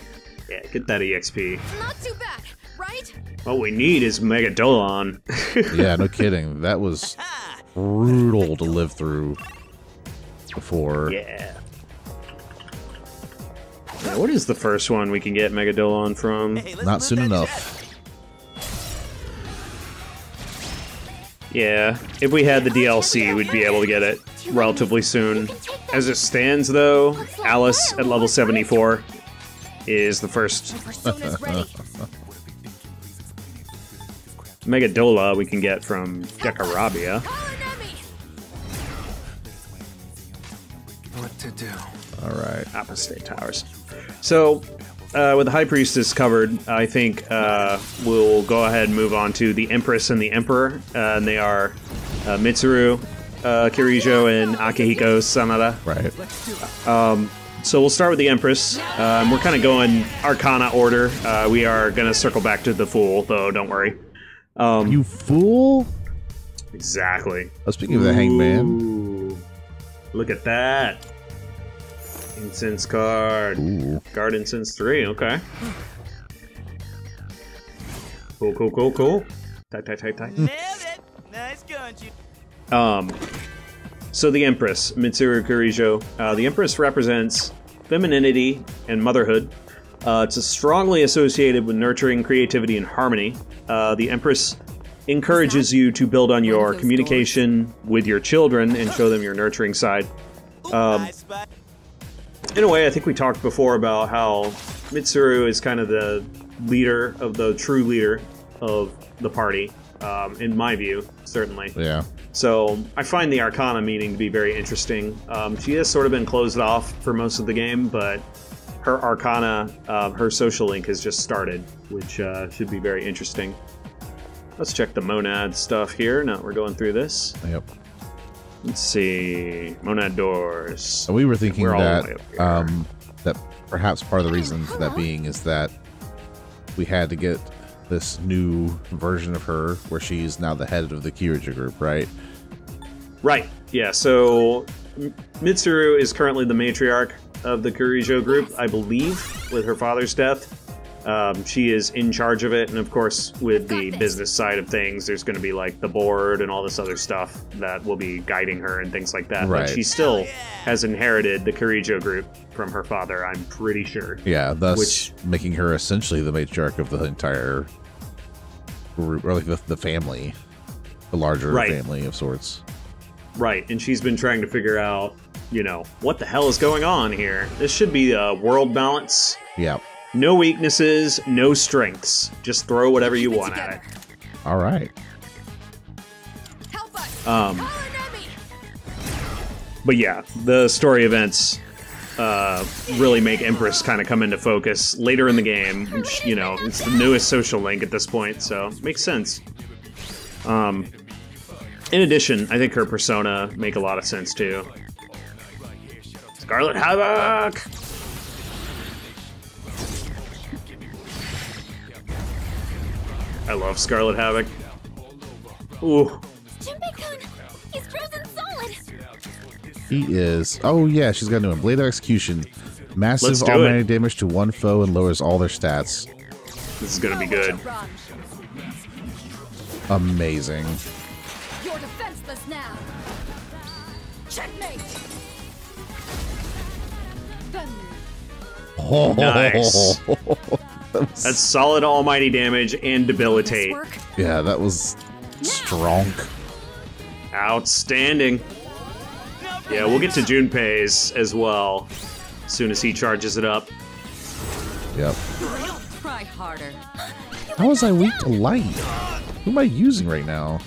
Yeah, get that exp. Not too bad, right? What we need is Megidolaon. Yeah, no kidding. That was brutal to live through before. yeah. Yeah, what is the first one we can get Megidolaon from? Hey, let's Not soon that enough. Yeah, if we had the DLC, we'd be able to get it relatively soon. As it stands, though, Alice at level 74 is the first Persona's ready. Megidola we can get from Decarabia. Call an enemy. What to do? All right. Apostate Towers. So, uh, with the High Priestess covered, I think uh, we'll go ahead and move on to the Empress and the Emperor. Uh, and they are uh, Mitsuru, uh, Kirijo, and Akihiko Sanada. Right. So we'll start with the Empress. Um, we're kind of going Arcana order. Uh, we are going to circle back to the Fool, though, don't worry. Um, You fool! exactly. Oh, speaking of the hangman. Look at that. Incense card. Ooh. Guard Incense 3, okay. Cool, cool, cool, cool. Tight, tight, tight, tight. Nice. Um, so the Empress, Mitsuru Kirijo. Uh, the Empress represents femininity and motherhood. Uh, it's strongly associated with nurturing creativity and harmony. Uh, the Empress encourages you to build on your communication with your children and show them your nurturing side. Um. In a way, I think we talked before about how Mitsuru is kind of the leader of the true leader of the party, um, in my view, certainly. Yeah. So I find the Arcana meaning to be very interesting. Um, she has sort of been closed off for most of the game, but her Arcana, uh, her social link has just started, which uh, should be very interesting. Let's check the monad stuff here. Now we're going through this. Yep. Let's see. Monad doors. And we were thinking We're that way up here. um, that perhaps part of the reason for that being is that we had to get this new version of her where she's now the head of the Kirijo group, right? Right. Yeah. So Mitsuru is currently the matriarch of the Kirijo group, I believe, with her father's death. Um, she is in charge of it, and of course, with the business side of things, there's going to be like the board and all this other stuff that will be guiding her and things like that. Right. But she still has inherited the Kirijo group from her father. I'm pretty sure. Yeah, thus Which- making her essentially the matriarch of the entire group, or like the, the family, the larger Right. family of sorts. Right, and she's been trying to figure out, you know, what the hell is going on here. This should be a world balance. Yeah. No weaknesses, no strengths. Just throw whatever you want at it. All right. Um, Call an enemy. But yeah, the story events uh, really make Empress kind of come into focus later in the game. Which, you know, it's the newest social link at this point, so makes sense. Um, in addition, I think her persona make a lot of sense too. Scarlet Havoc. I love Scarlet Havoc. Ooh, He's frozen solid! He is. Oh yeah, she's got a new one. Blade of Execution. Massive Let's automatic damage to one foe and lowers all their stats. this is gonna be good. Amazing. You're defenseless now. Checkmate. Then Nice. That was- That's solid almighty damage and debilitate. yeah, that was strong. Outstanding. Yeah, we'll get to Junpei's as well as soon as he charges it up. Yep. Try harder. How was I weak to light? Who am I using right now?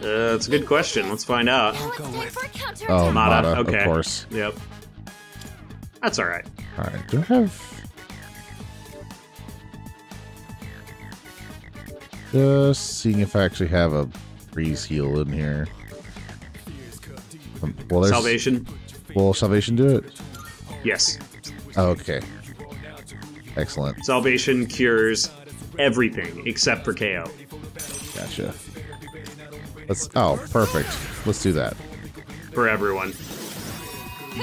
Uh, that's a good question. Let's find out. Now it's time for a counter Oh, Mata, Mata, okay. of course. Yep. That's all right. All right. Do I have? Just seeing if I actually have a breeze heal in here. Um, well, there's, Salvation. Will salvation do it? Yes. Okay. Excellent. Salvation cures everything except for KO. Gotcha. Let's. Oh, perfect. Let's do that. for everyone.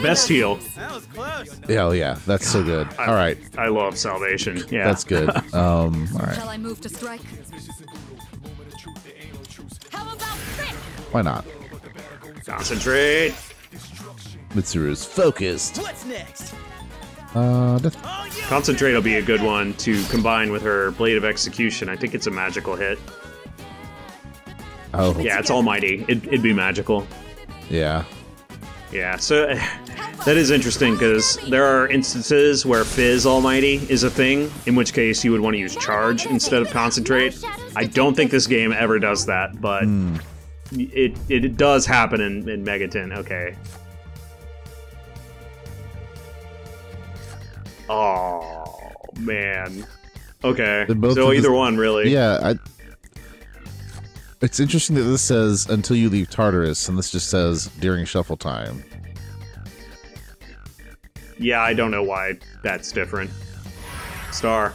Best heal. That was close. Yeah, oh, yeah. That's so good. I- All right. I love Salvation. Yeah. That's good. Um. All right. Shall I move to strike? How about this? Why not? Concentrate. Mitsuru's focused. What's next? Uh. Death. Concentrate will be a good one to combine with her Blade of Execution. I think it's a magical hit. Oh. Yeah, it's almighty. It, it'd be magical. Yeah. Yeah, so that is interesting because there are instances where Fizz Almighty is a thing, in which case you would want to use Charge instead of Concentrate. I don't think this game ever does that, but it, it does happen in, in Megaten. Okay. Oh, man. Okay, so either the- one, really. Yeah. I, it's interesting that this says until you leave Tartarus, and this just says during shuffle time. Yeah, I don't know why that's different. Star.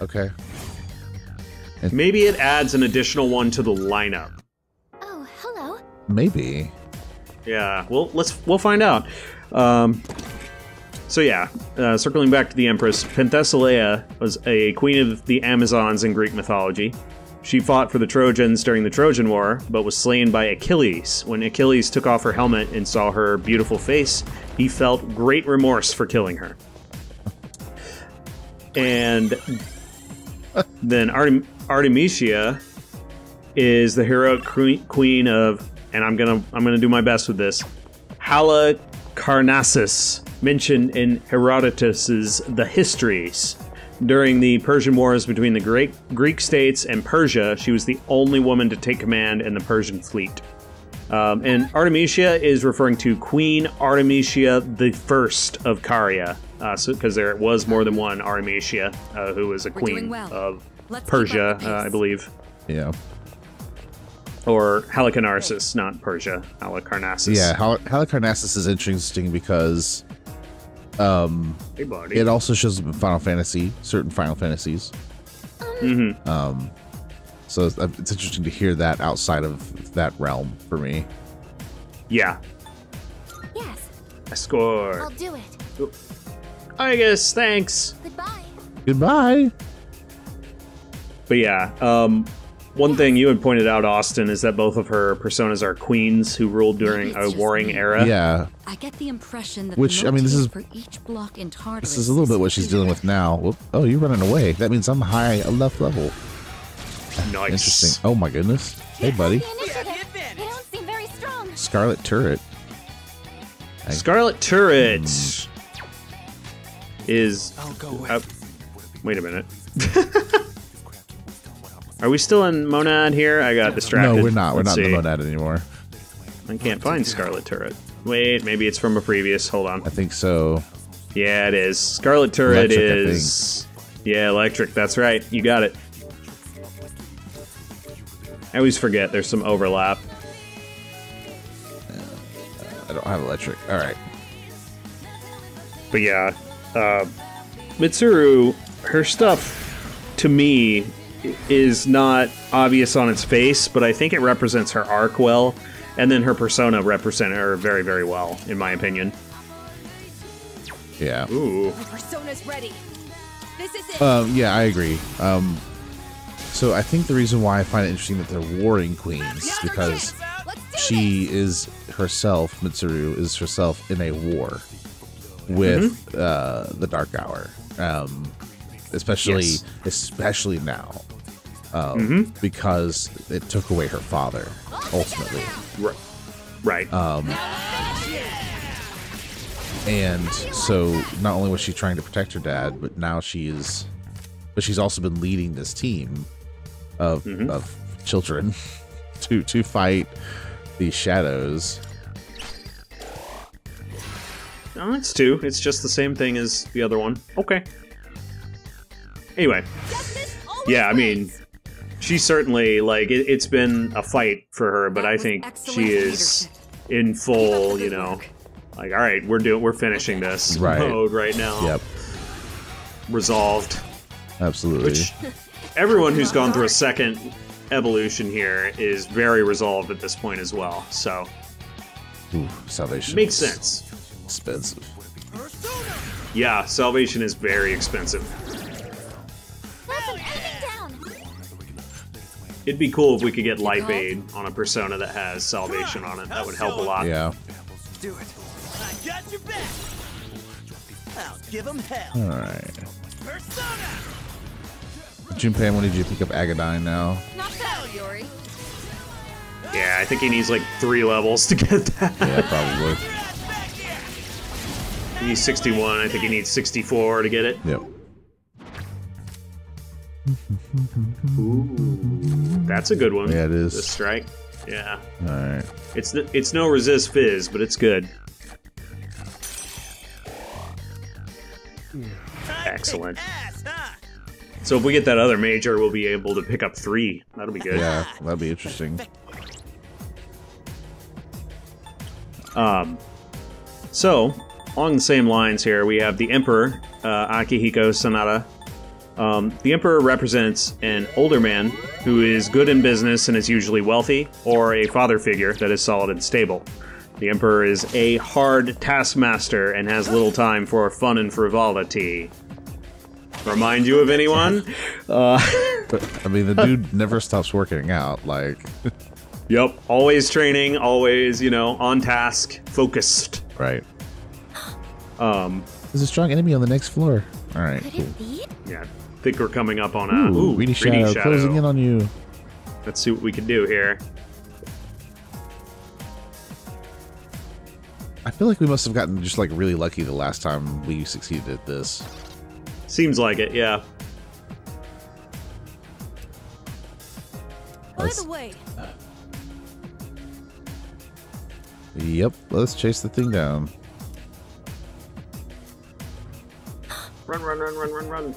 Okay. Maybe it adds an additional one to the lineup. Oh, hello. Maybe. Yeah, well, let's we'll find out. Um, so yeah, uh, circling back to the Empress, Penthesilea was a queen of the Amazons in Greek mythology. She fought for the Trojans during the Trojan War, but was slain by Achilles. When Achilles took off her helmet and saw her beautiful face, he felt great remorse for killing her. And then Artem- Artemisia is the heroic queen of, and I'm gonna I'm gonna do my best with this, Halicarnassus, mentioned in Herodotus's The Histories. During the Persian Wars between the Greek Greek states and Persia, she was the only woman to take command in the Persian fleet. Um, and Artemisia is referring to Queen Artemisia the First of Caria, because so, 'cause there was more than one Artemisia uh, who was a We're queen well. of Let's Persia, uh, I believe. Yeah. or Halicarnassus, not Persia. Halicarnassus. Yeah, Hal- Halicarnassus is interesting because um, Hey, buddy. it also shows up in Final Fantasy, certain Final Fantasies. Mhm. Um, so it's, uh, it's interesting to hear that outside of that realm for me. Yeah. Yes, I scored. I'll do it. I guess. Thanks. Goodbye. Goodbye. But yeah, um, one thing you had pointed out, Austin, is that both of her personas are queens who ruled during a warring me. era. Yeah, I get the impression that Which, the I mean, this is- for each block in Tartarus this is a little bit what she's dealing with now. Whoop. Oh, you're running away. That means I'm high enough level. Nice. Interesting. Oh my goodness. Hey, buddy. The We have. They don't seem very strong. Scarlet Turret. Scarlet Turret is. I'll go with Uh, wait a minute. Are we still in Monad here? I got distracted. No, we're not. We're Let's not in see. the Monad anymore. I can't find Scarlet Turret. Wait, maybe it's from a previous. Hold on. I think so. Yeah, it is. Scarlet Turret Electric, is. Yeah, electric. That's right. You got it. I always forget there's some overlap. I don't have electric. All right. But yeah, uh, Mitsuru, her stuff to me is not obvious on its face, but I think it represents her arc well, and then her persona represent her very, very well, in my opinion. Yeah. Ooh. My persona's ready. This is it. Um, yeah, I agree. Um, so I think the reason why I find it interesting that they're warring queens because she is herself, Mitsuru is herself in a war with uh, the Dark Hour. Um, especially, Yes. especially now, um, because it took away her father ultimately. Right. Right. Um, and so not only was she trying to protect her dad, but now she is, but she's also been leading this team of of children to to fight these shadows. no, it's two. It's just the same thing as the other one. Okay. Anyway, yeah, I mean, wins. she certainly like it, it's been a fight for her, but I think she is in full, you know, like all right, we're doing, we're finishing this Right. mode right now. Yep, Resolved. absolutely. Which everyone who's gone through a second evolution here is very resolved at this point as well. So Ooh, salvation makes sense. Expensive. Yeah, salvation is very expensive. It'd be cool if we could get life aid on a persona that has salvation on it. That would help a lot. Yeah. do it. I got your back. I'll give them hell. All right. Persona. Junpei, when did you pick up Agidyne now? Not bad, Yuri. Yeah, I think he needs like three levels to get that. Yeah, probably. Back here. He's 61. I think he needs 64 to get it. Yep. That's a good one. Yeah, it is. The strike. Yeah. All right. It's the, it's no resist fizz, but it's good. Excellent. So if we get that other major, we'll be able to pick up three. That'll be good. Yeah, that'd be interesting. Um, so along the same lines here, we have the Emperor uh, Akihiko Sanada. Um, the Emperor represents an older man who is good in business and is usually wealthy, or a father figure that is solid and stable. The Emperor is a hard taskmaster and has little time for fun and frivolity. Remind you of anyone? Uh, I mean, the dude never stops working out. Like, yep, always training, always, you know, on task, focused. right? Um, There's a strong enemy on the next floor. All right. Could Cool. it be? yeah, think we're coming up on a Ooh, ooh, greedy shadow, closing in on you. Let's see what we can do here. I feel like we must have gotten just like really lucky the last time we succeeded at this. Seems like it, yeah. By Let's- the way, Yep. Let's chase the thing down. Run, run, run, run, run, run.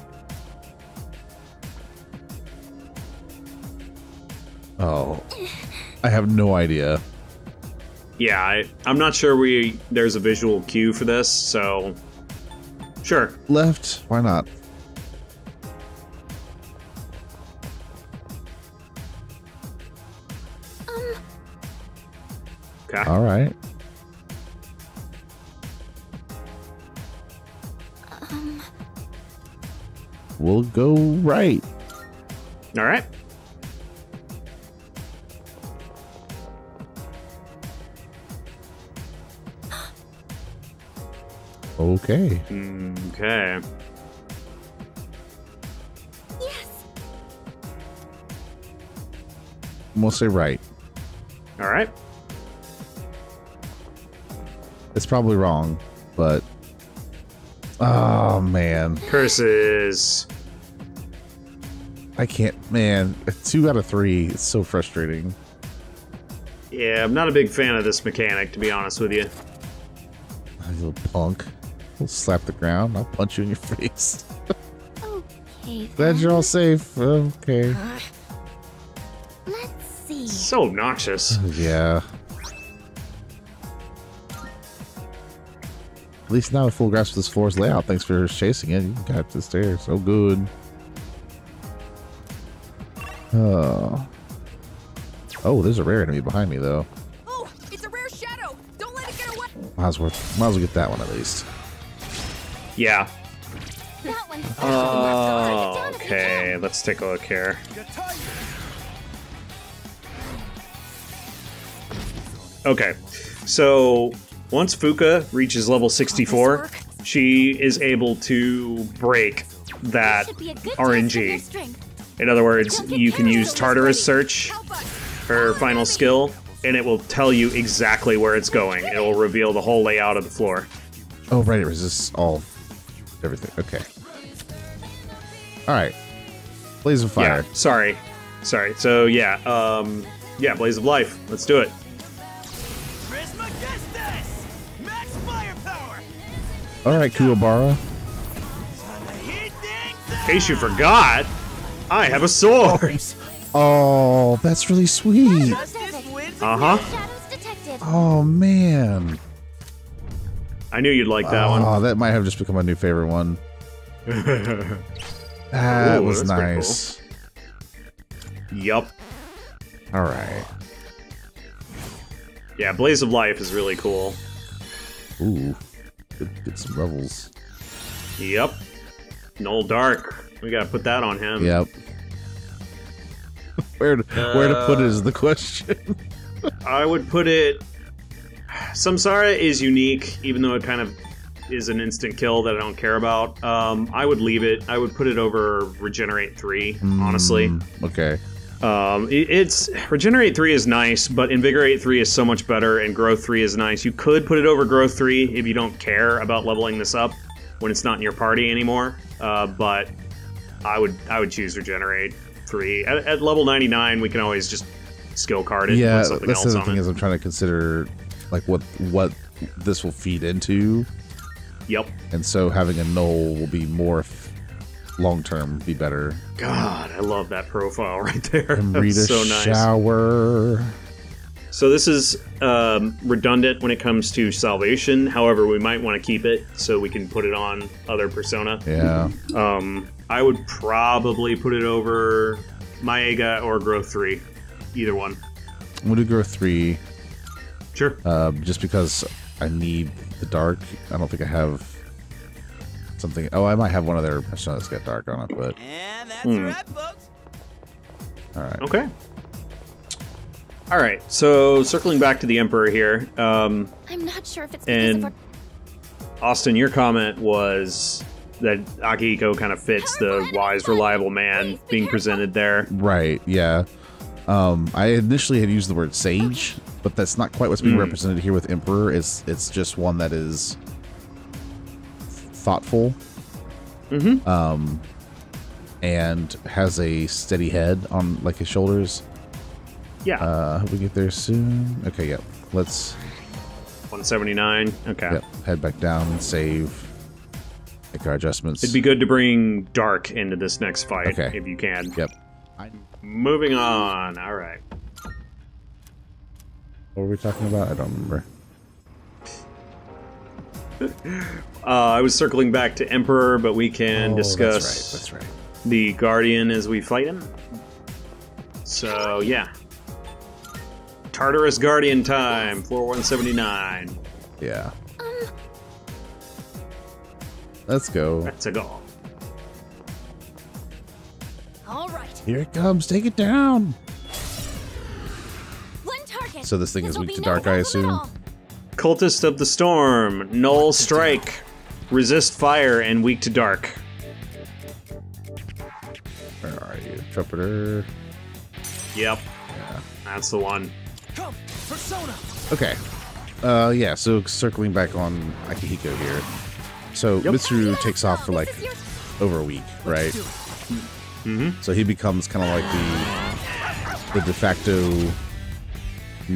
Oh, I have no idea. Yeah, I, I'm not sure we there's a visual cue for this, so sure. Left? Why not? Um, Okay. All right. um, We'll go right. All right. Okay. Okay. yes. We'll say right. All right. It's probably wrong, but oh man, Curses. I can't. Man, two out of three. It's so frustrating. Yeah, I'm not a big fan of this mechanic, to be honest with you. You little punk. We'll slap the ground. I'll punch you in your face. Okay. Glad you're all safe. Okay. Uh, let's see. So obnoxious. Oh, yeah. At least now with full grasp of this floor's layout. Thanks for chasing it. You got up the stairs. So good. Oh. Oh, there's a rare enemy behind me though. Oh, it's a rare shadow. Don't let it get away. Might as well, might as well get that one at least. Yeah. That one. Oh, okay. Let's take a look here. Okay. So once Fuka reaches level 64, she is able to break that Should be a good test for your RNG. In other words, you can use Tartarus Search, her final skill, and it will tell you exactly where it's going. It will reveal the whole layout of the floor. Oh, right. It resists all, everything. Okay. All right. Blaze of fire. Yeah, sorry. Sorry. So yeah, um yeah, Blaze of Life. Let's do it. Max firepower! All right, Kuwabara. Time to heat things In case you forgot, I have a sword. Oh, that's really sweet. Uh-huh. Oh man. I knew you'd like that oh, one. that might have just become a new favorite one. That Ooh, was nice. Yup. All right. Yeah, Blaze of Life is really cool. Ooh, get, get some levels. Yep. Null Dark. We gotta put that on him. Yep. where to, where to put it is the question. I would put it. Samsara is unique, even though it kind of is an instant kill that I don't care about. Um, I would leave it. I would put it over Regenerate 3, honestly. Mm, okay. Um, it- it's Regenerate 3 is nice, but Invigorate 3 is so much better, and Growth 3 is nice. You could put it over Growth 3 if you don't care about leveling this up when it's not in your party anymore. Uh, but I would I would choose Regenerate 3. At, at level 99, we can always just skill card it. Yeah, put something that's the else other on thing it. is I'm trying to consider like what what this will feed into, Yep. and so having a null will be more long term, be better. God, I love that profile right there. And That's Rita so nice. shower. So this is um, redundant when it comes to salvation. However, we might want to keep it so we can put it on other persona. Yeah. Um, I would probably put it over Maega or Growth Three, either one. I'm gonna go three, Sure. uh, just because I need the dark. I don't think I have something. Oh, I might have one of their personas that's got dark on it, but And that's Hmm. a wrap, folks. all right. Okay. All right. So circling back to the Emperor here, um, I'm not sure if it's because and of our Austin, your comment was that Akihiko kind of fits the wise, reliable man being presented there. Right. Yeah. Um, I initially had used the word sage, but that's not quite what's being Mm. represented here with emperor. It's it's just one that is thoughtful. Mhm. Um, and has a steady head on like his shoulders. Yeah. Uh, we get there soon. Okay. Yep. Let's 179. Okay. yep head back down and save. Make our adjustments. It'd be good to bring Dark into this next fight Okay. if you can. Yep. Moving on. All right. What were we talking about? I don't remember. Uh, I was circling back to Emperor, but we can Oh, discuss That's right. That's right. the Guardian as we fight him. So, yeah. Tartarus Guardian time, floor 179. Yeah. Let's go. Let's go. All right. Here it comes. Take it down. One target. So this thing is This'll weak to dark, I assume? Cultist of the Storm, Null Strike, Resist Fire, and Weak to Dark. Where are you? Trumpeter. Yep. Yeah. That's the one. Come, Persona. Okay. Uh, yeah, so circling back on Akihiko here. So Yep. Mitsuru takes off for like over a week, right? Hmm. So he becomes kind of like the the de facto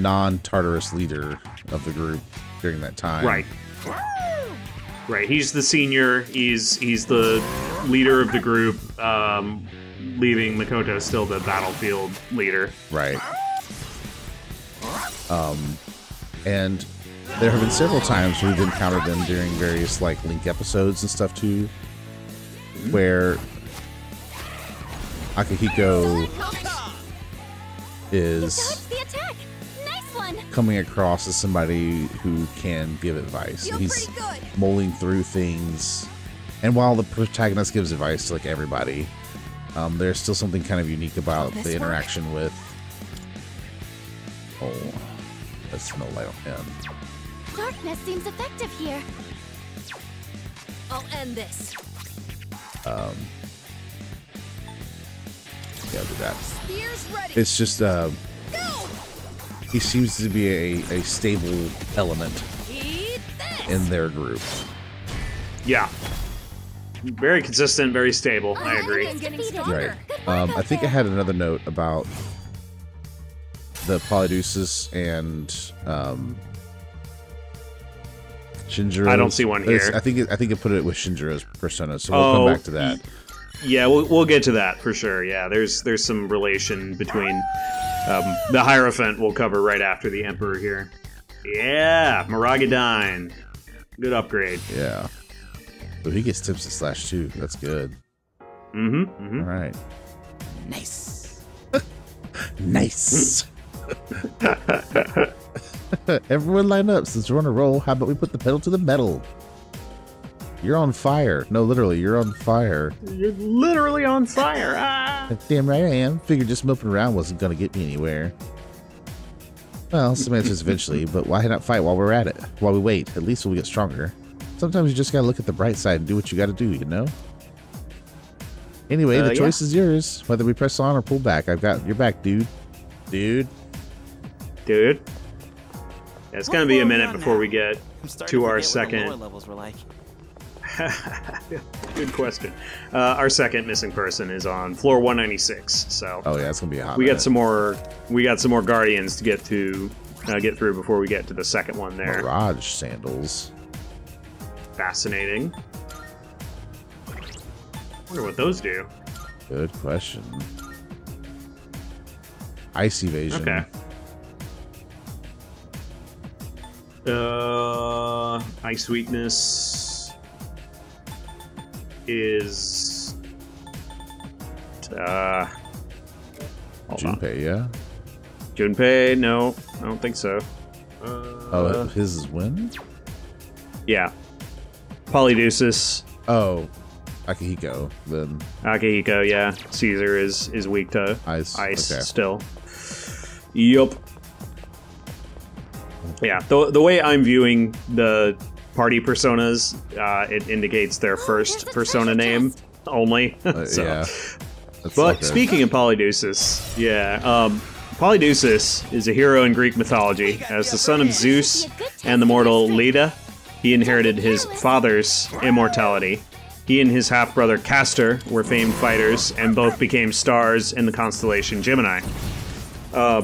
non-Tartarus leader of the group during that time. Right. Right. He's the senior. He's he's the leader of the group. Um, leaving Makoto still the battlefield leader. Right. Um, and there have been several times we've encountered them during various like Link episodes and stuff too, where Akihiko is coming across as somebody who can give advice. Feel He's good. mulling through things, and while the protagonist gives advice to like everybody, um, there's still something kind of unique about the work? interaction with. Oh, that's no light on him. Darkness seems effective here. I'll end this. Um, yeah, do that. It's just uh! He seems to be a, a stable element in their group. Yeah. Very consistent, very stable. I agree. I'm getting Defeated. stronger. Good work Um, I think I had another note about the Polydeuces and um, Shinjiro. I don't see one here. I think it, I think I put it with Shinjiro's persona, so we'll Oh, come back to that. Yeah, we'll, we'll get to that for sure. Yeah, there's there's some relation between um, the Hierophant we'll cover right after the Emperor here. Yeah, Maragidyne. Good upgrade. Yeah. So he gets tips to slash too. That's good. Mm-hmm. mm-hmm. All right. Nice. Nice. Everyone line up since we're on a roll. How about we put the pedal to the metal? You're on fire. No, literally, you're on fire. You're literally on fire. Ah. Damn right I am. Figured just moping around wasn't gonna get me anywhere. Well, some answers eventually, but why not fight while we're at it? While we wait, at least we'll get stronger. Sometimes you just gotta look at the bright side and do what you gotta do, you know? Anyway, Uh, the yeah. choice is yours. Whether we press on or pull back, I've got your back, dude. Dude. Dude. Yeah, it's gonna be a minute floor are we on before now? we get to to our forget what the lower second. levels were like. Good question. Uh, our second missing person is on floor 196. So Oh yeah, it's gonna be a hot. we got some more. We got some more guardians to get to uh, get through before we get to the second one. There, Mirage sandals. fascinating. Wonder what those do. Good question. Ice evasion. Okay. Uh, ice weakness is uh. Hold on. Junpei, yeah. Junpei? No, I don't think so. Uh, Oh, his is when? yeah. Polydeuces, Oh, Akihiko. Then Akihiko, yeah. Caesar is is weak to ice. ice Okay. still. Yup. Yeah, the, the way I'm viewing the party personas, uh, it indicates their first there's persona name chest. only. Uh, so. Yeah. That's But like speaking of Polydeuces, yeah, um, Polydeuces is a hero in Greek mythology. As the son of Zeus and the mortal Leda, he inherited his father's immortality. He and his half brother Castor were famed fighters and both became stars in the constellation Gemini. Uh,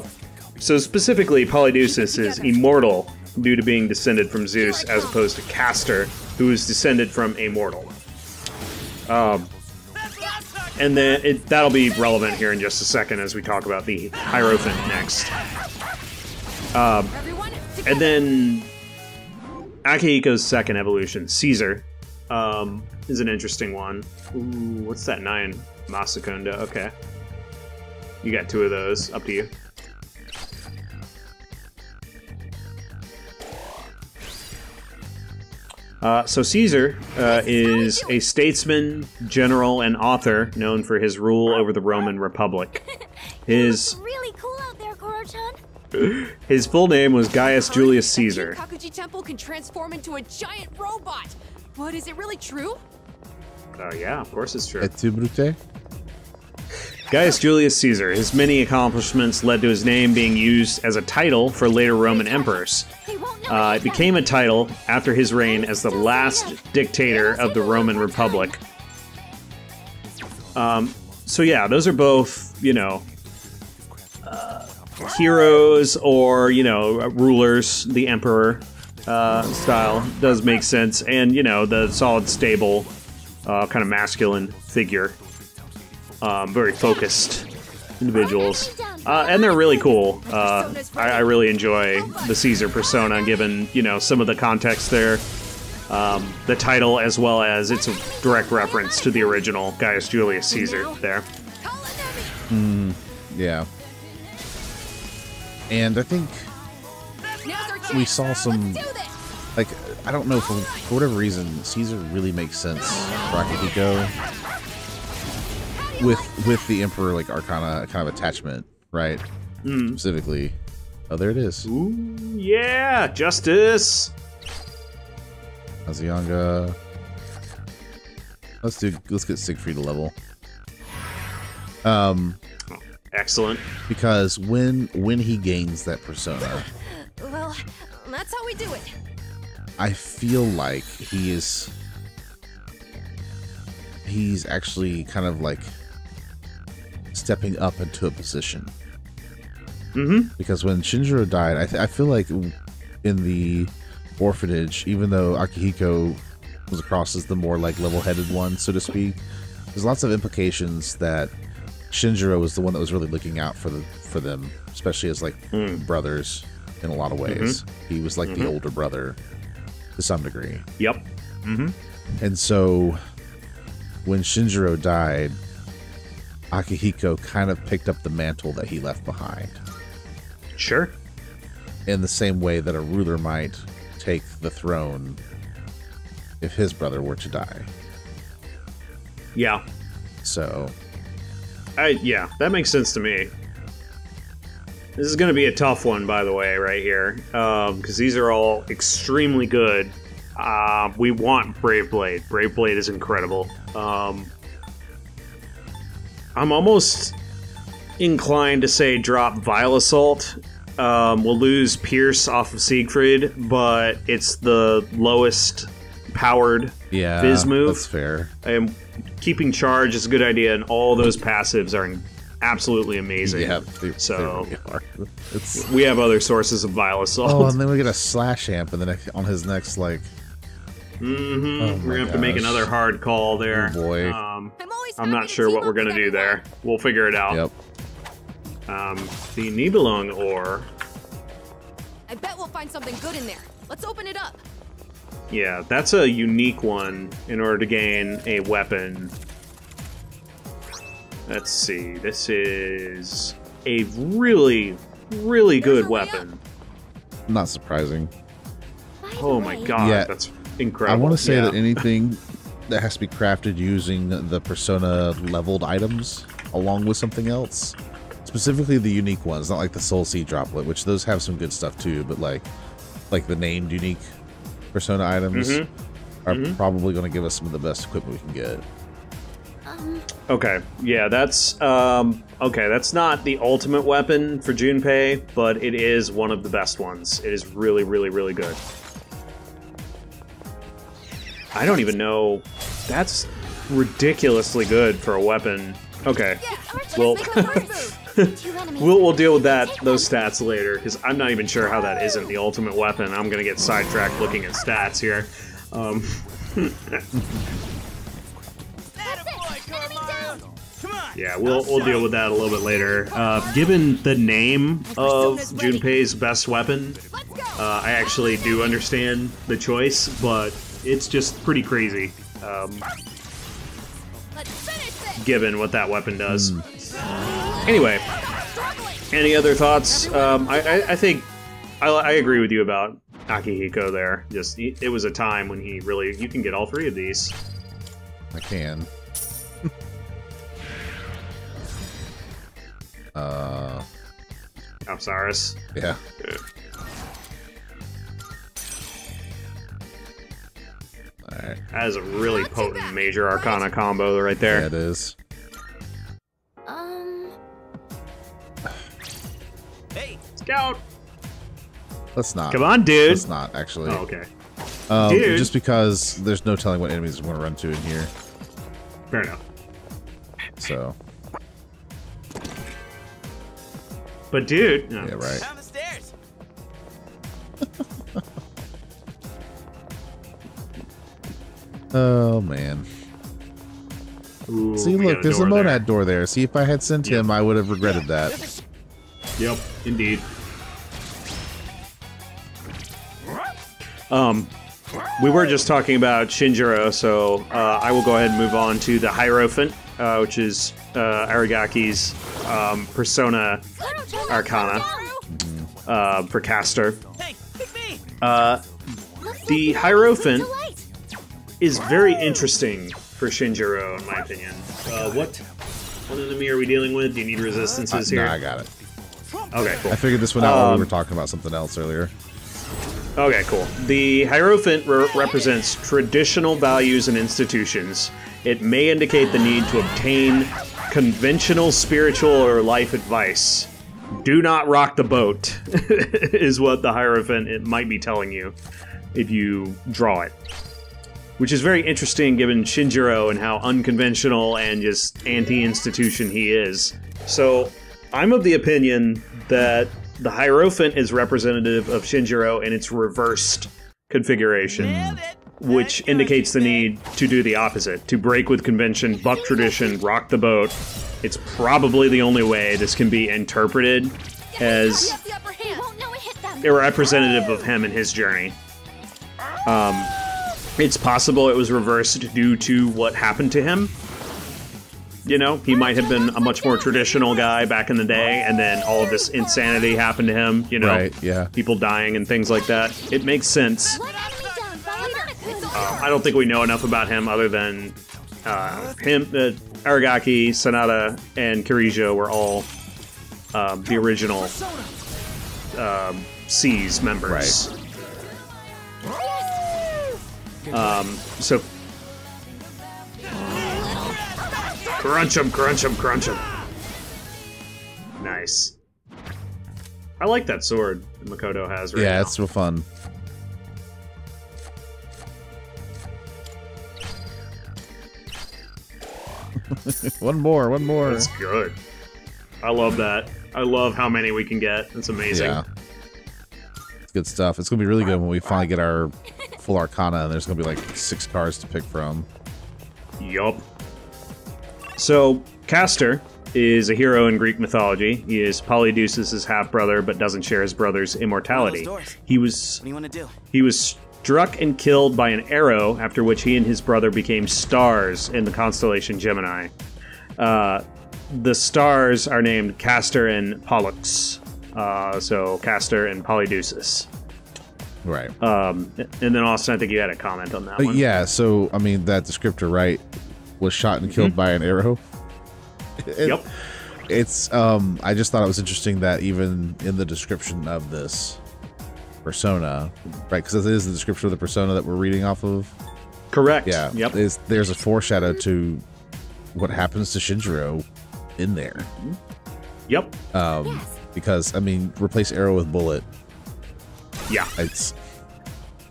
so, specifically, Polydeuces is immortal due to being descended from Zeus as opposed to Castor, who is descended from a mortal. Um, and then it, that'll be relevant here in just a second as we talk about the Hierophant next. Together. And then Akihiko's second evolution, Caesar, um, is an interesting one. Ooh, what's that nine? Masukunda. Okay. You got two of those. Up to you. Uh, so Caesar uh, is a statesman, general, and author known for his rule over the Roman Republic. His Really cool out there, Koro-chan. his full name was Gaius Julius Caesar. Kakuji Temple can transform into a giant robot. But is it really true? Oh yeah, of course it's true. Et tu, Brute? Gaius Julius Caesar. His many accomplishments led to his name being used as a title for later Roman emperors. Uh, it became a title after his reign as the last dictator of the Roman Republic. Um, so yeah, those are both, you know, uh, heroes or you know rulers. The emperor uh, style does make sense, and you know the solid, stable, uh, kind of masculine figure. Um, very focused individuals, uh, and they're really cool. Uh, I, I really enjoy the Caesar persona, given you know some of the context there, um, the title, as well as it's a direct reference to the original Gaius Julius Caesar. There, Nemi. Yeah. And I think. We saw some- like, I don't know, for, for whatever reason, Caesar really makes sense for Akihiko with with the Emperor like Arcana kind of attachment, right? Specifically. Oh, there it is. Ooh, yeah, justice. Azuyanga. Let's do. Let's get Siegfried a level. Um, Excellent. because when when he gains that persona, Well, that's how we do it. I feel like he is he's actually kind of like stepping up into a position. Mm-hmm. Because when Shinjiro died, I, th- I feel like in the orphanage, even though Akihiko was across as the more like level-headed one, so to speak, there's lots of implications that Shinjiro was the one that was really looking out for the for them, especially as like hmm. brothers in a lot of mm-hmm. ways. He was like the mm-hmm. older brother to some degree. Yep. And so when Shinjiro died, Akihiko kind of picked up the mantle that he left behind. Sure. In the same way that a ruler might take the throne if his brother were to die. Yeah. So, I yeah, that makes sense to me. This is going to be a tough one, by the way, right here, because these are all extremely good. Uh, we want Brave Blade. Brave Blade is incredible. Um, I'm almost inclined to say drop Vile Assault. Um, we'll lose Pierce off of Siegfried, but it's the lowest powered yeah, Phys move. that's fair. and keeping charge is a good idea, and all those passives are absolutely amazing. Yeah, they, they So- really are. It's, We have other sources of vile assault. oh, and then we get a slash amp and then on his next like hmm oh we're gonna have to make another hard call there. Oh, boy. Um, I'm always I'm happy not sure what we're gonna do there. We'll figure it out. yep. Um, the Nibelung ore. I bet we'll find something good in there. Let's open it up. Yeah, that's a unique one in order to gain a weapon. Let's see. This is a really, really good weapon. Not surprising. Oh my god, Yeah. that's incredible. I want to say Yeah. that anything that has to be crafted using the persona leveled items along with something else, specifically the unique ones, not like the soul seed droplet, which those have some good stuff too, but like like the named unique persona items Mhm. are probably going to give us some of the best equipment we can get. um, Okay, yeah, that's um, okay. That's not the ultimate weapon for Junpei, but it is one of the best ones. It is really, really, really good. I don't even know. That's ridiculously good for a weapon. Okay, Well- make the first move. Two enemies. we'll we'll deal with that those stats later because I'm not even sure how that isn't the ultimate weapon. I'm gonna get sidetracked looking at stats here. Um, That's it. Enemy down. Come on! Yeah, we'll we'll deal with that a little bit later. Uh, given the name of Junpei's best weapon, uh, I actually do understand the choice, but it's just pretty crazy. Um, Let's finish this. given what that weapon does. Anyway, any other thoughts? Um, I, I, I think I, I agree with you about Akihiko there. Just it was a time when he really you can get all three of these. I can. uh, Osiris. yeah. Right. That is a really potent major arcana combo right there. Yeah, there. it is. Um, Hey, Scout. Let's not. Come on, dude. Let's not actually. Oh, okay. um, dude. Just because there's no telling what enemies we're going to run to in here. Fair enough. So But dude, no. yeah, right. Oh man. Ooh, See, look, got a there's a door there. monad door there. See, if I had sent him, I would have regretted that. Yep, indeed. Um, we were just talking about Shinjiro, so uh, I will go ahead and move on to the Hierophant, uh, which is uh, Aragaki's um, persona arcana uh, for Castor. Hey, pick me. Uh, The like you have Hierophant- a delight. Is very interesting for Shinjiro, in my opinion. Uh, what what enemy are we dealing with? Do you need resistances Uh, here? nah, I got it. okay, cool. I figured this one out while we Um, were talking about something else earlier. Okay, cool. The Hierophant re- represents traditional values and institutions. It may indicate the need to obtain conventional spiritual or life advice. Do not rock the boat, is what the Hierophant it might be telling you if you draw it. Which is very interesting given Shinjiro and how unconventional and just anti institution he is. So, I'm of the opinion that the Hierophant is representative of Shinjiro in its reversed configuration, which indicates the need to do the opposite to break with convention, buck tradition, rock the boat. It's probably the only way this can be interpreted as He has the upper You hand. won't know it hit them. a representative of him and his journey. Um, it's possible it was reversed due to what happened to him. You know, he might have been a much more traditional guy back in the day, and then all of this insanity happened to him. You know, Right, yeah. people dying and things like that. It makes sense. One enemy down, fighter. Um, I don't think we know enough about him other than uh, him, uh, Aragaki, Sanada, and Kirijo were all um, the original um, SEES members. Um, so. Crunch him, crunch him, crunch him. Nice. I like that sword that Makoto has right yeah, now. it's real fun. one more, one more. That's good. I love that. I love how many we can get. It's amazing. Yeah. It's good stuff. It's gonna be really good when we finally get our full arcana and there's gonna be like six cards to pick from. Yup. So, Castor is a hero in Greek mythology. He is Polydeuces' half brother, but doesn't share his brother's immortality. He was What do you want to do? he was struck and killed by an arrow, after which he and his brother became stars in the constellation Gemini. Uh, the stars are named Castor and Pollux. Uh, so Castor and Polydeuces. Right. Um, and then Austin, I think you had a comment on that one. yeah, so I mean that descriptor, right, was shot and killed by an arrow. It- Yep. It's um I just thought it was interesting that even in the description of this persona, right, because it is the description of the persona that we're reading off of. Correct. Yeah. Yep. Is there's a foreshadow to what happens to Shinjiro in there. Yep. Um Yes. because I mean replace arrow with bullet. Yeah. It's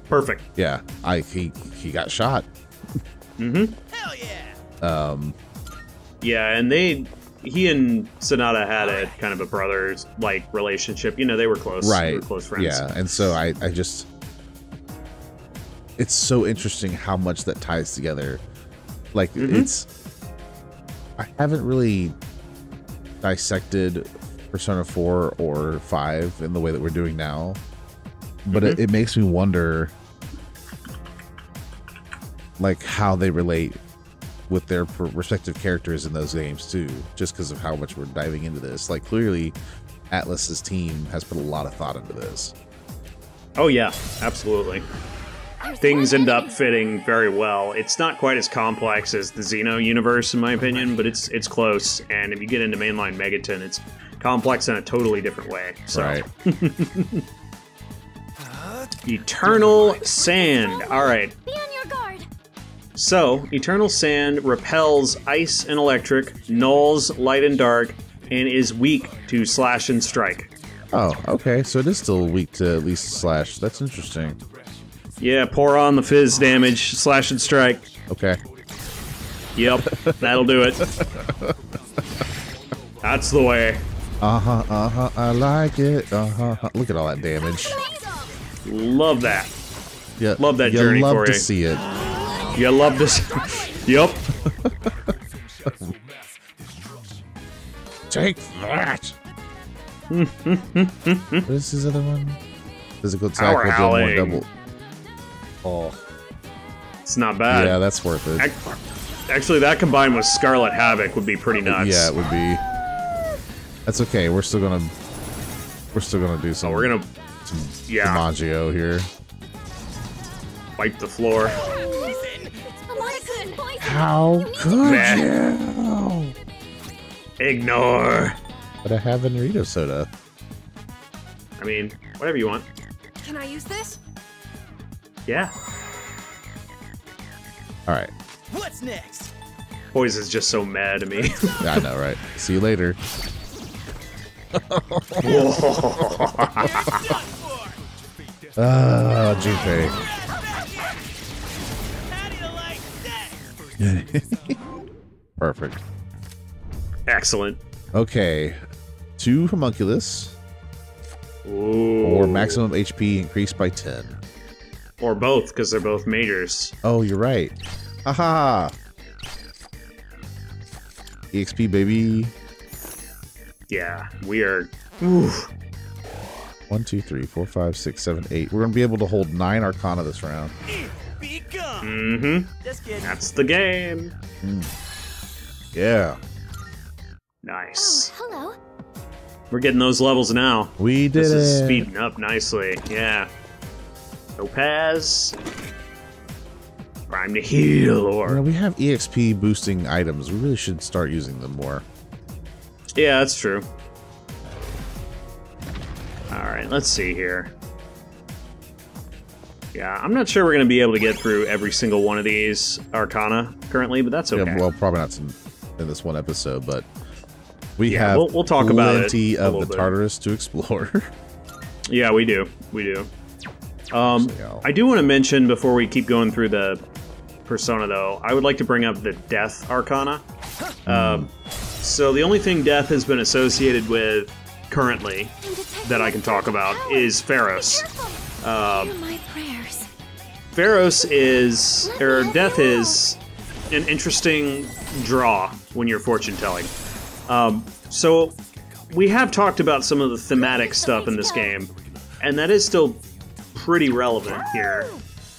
Perfect. yeah, I he he got shot. Mm-hmm. Hell yeah. Um Yeah, and they, he and Sanada had a kind of a brothers like relationship. You know, they were close. They right were close friends. yeah and so i i just it's so interesting how much that ties together like Mm-hmm. it's I haven't really dissected Persona 4 or 5 in the way that we're doing now, but it, mm-hmm. it makes me wonder like how they relate with their respective characters in those games too just because of how much we're diving into this like clearly Atlus's team has put a lot of thought into this Oh yeah, absolutely. Things end up fitting very well. It's not quite as complex as the Xeno universe, in my opinion, but it's it's close. And if you get into mainline Megaten, it's complex in a totally different way. So, right Eternal Sand. All right. Be on your guard. So, Eternal Sand repels ice and electric, nulls light and dark, and is weak to slash and strike. oh okay so it is still weak to at least slash that's interesting Yeah, pour on the phys damage, slash and strike. okay Yep, that'll do it. That's the way. uh-huh uh-huh i like it uh-huh look at all that damage Love that. yeah Love that you journey love for to see it You love this. yep. Take that! what is his other one? Physical attack Power will deal more double. Oh, It's not bad. yeah, that's worth it. Actually, that combined with Scarlet Havoc would be pretty nuts. Yeah, it would be. That's okay. We're still gonna. We're still gonna do oh, some. So we're gonna, yeah, DiMaggio here. wipe the floor. Poison. Poison. How could Meh. you? Ignore. But I have a Narito soda. I mean, whatever you want. Can I use this? Yeah. All right. What's next? Boys is just so mad at me. Yeah, I know, right? See you later. Ah, Junpei. How do you like that? Perfect. Excellent. Okay. Two homunculus Ooh. or maximum HP increased by 10. Or both, because they're both majors. Oh, you're right. Haha. EXP, baby. Yeah, we are. Ooh. One, two, three, four, five, six, seven, eight. We're going to be able to hold nine Arcana this round. Mm-hmm. That's the game. Yeah. Nice. Oh, Hello. We're getting those levels now. We did This is it. speeding up nicely. Yeah. Topaz. Prime to heal, You know, or we have EXP boosting items. We really should start using them more. yeah, that's true. All right, let's see here. Yeah, I'm not sure we're gonna be able to get through every single one of these Arcana currently, but that's okay. Yeah, well, probably not in, this one episode, but we Yeah, have we'll- we'll talk about it plenty of the bit. Tartarus to explore. Yeah, we do. We do. Um, So. I do want to mention before we keep going through the persona, though, I would like to bring up the Death Arcana. Um, so the only thing Death has been associated with currently that I can talk about is Pharos. Careful. Um, Hear my prayers. Pharos is, or Death is, an interesting draw when you're fortune telling. Um, so we have talked about some of the thematic stuff in this game, and that is still pretty relevant here.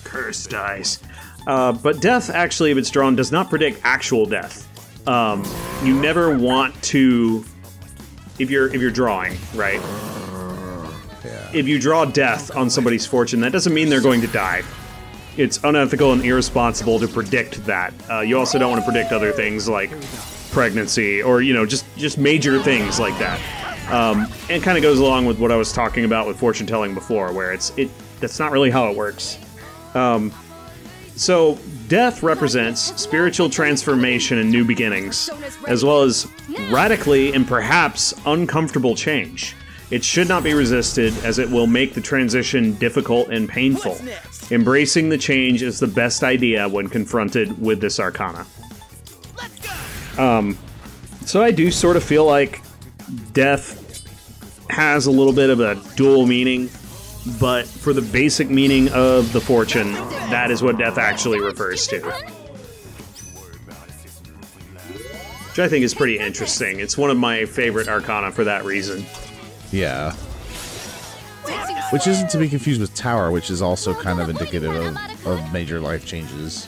Curse dice. Uh, but death, actually, if it's drawn, does not predict actual death. Um, you never want to, if you're if you're drawing, right? If you draw death on somebody's fortune, that doesn't mean they're going to die. It's unethical and irresponsible to predict that. Uh, you also don't want to predict other things like pregnancy or you know just just major things like that. Um, and kind of goes along with what I was talking about with fortune telling before, where it's it that's not really how it works. Um, so death represents spiritual transformation and new beginnings, as well as radically and perhaps uncomfortable change. It should not be resisted, as it will make the transition difficult and painful. Embracing the change is the best idea when confronted with this arcana. Let's. So I do sort of feel like death has a little bit of a dual meaning, but for the basic meaning of the fortune, that is what death actually refers to. which I think is pretty interesting. It's one of my favorite arcana for that reason. Yeah. Which isn't to be confused with Tower, which is also kind of indicative of, of major life changes.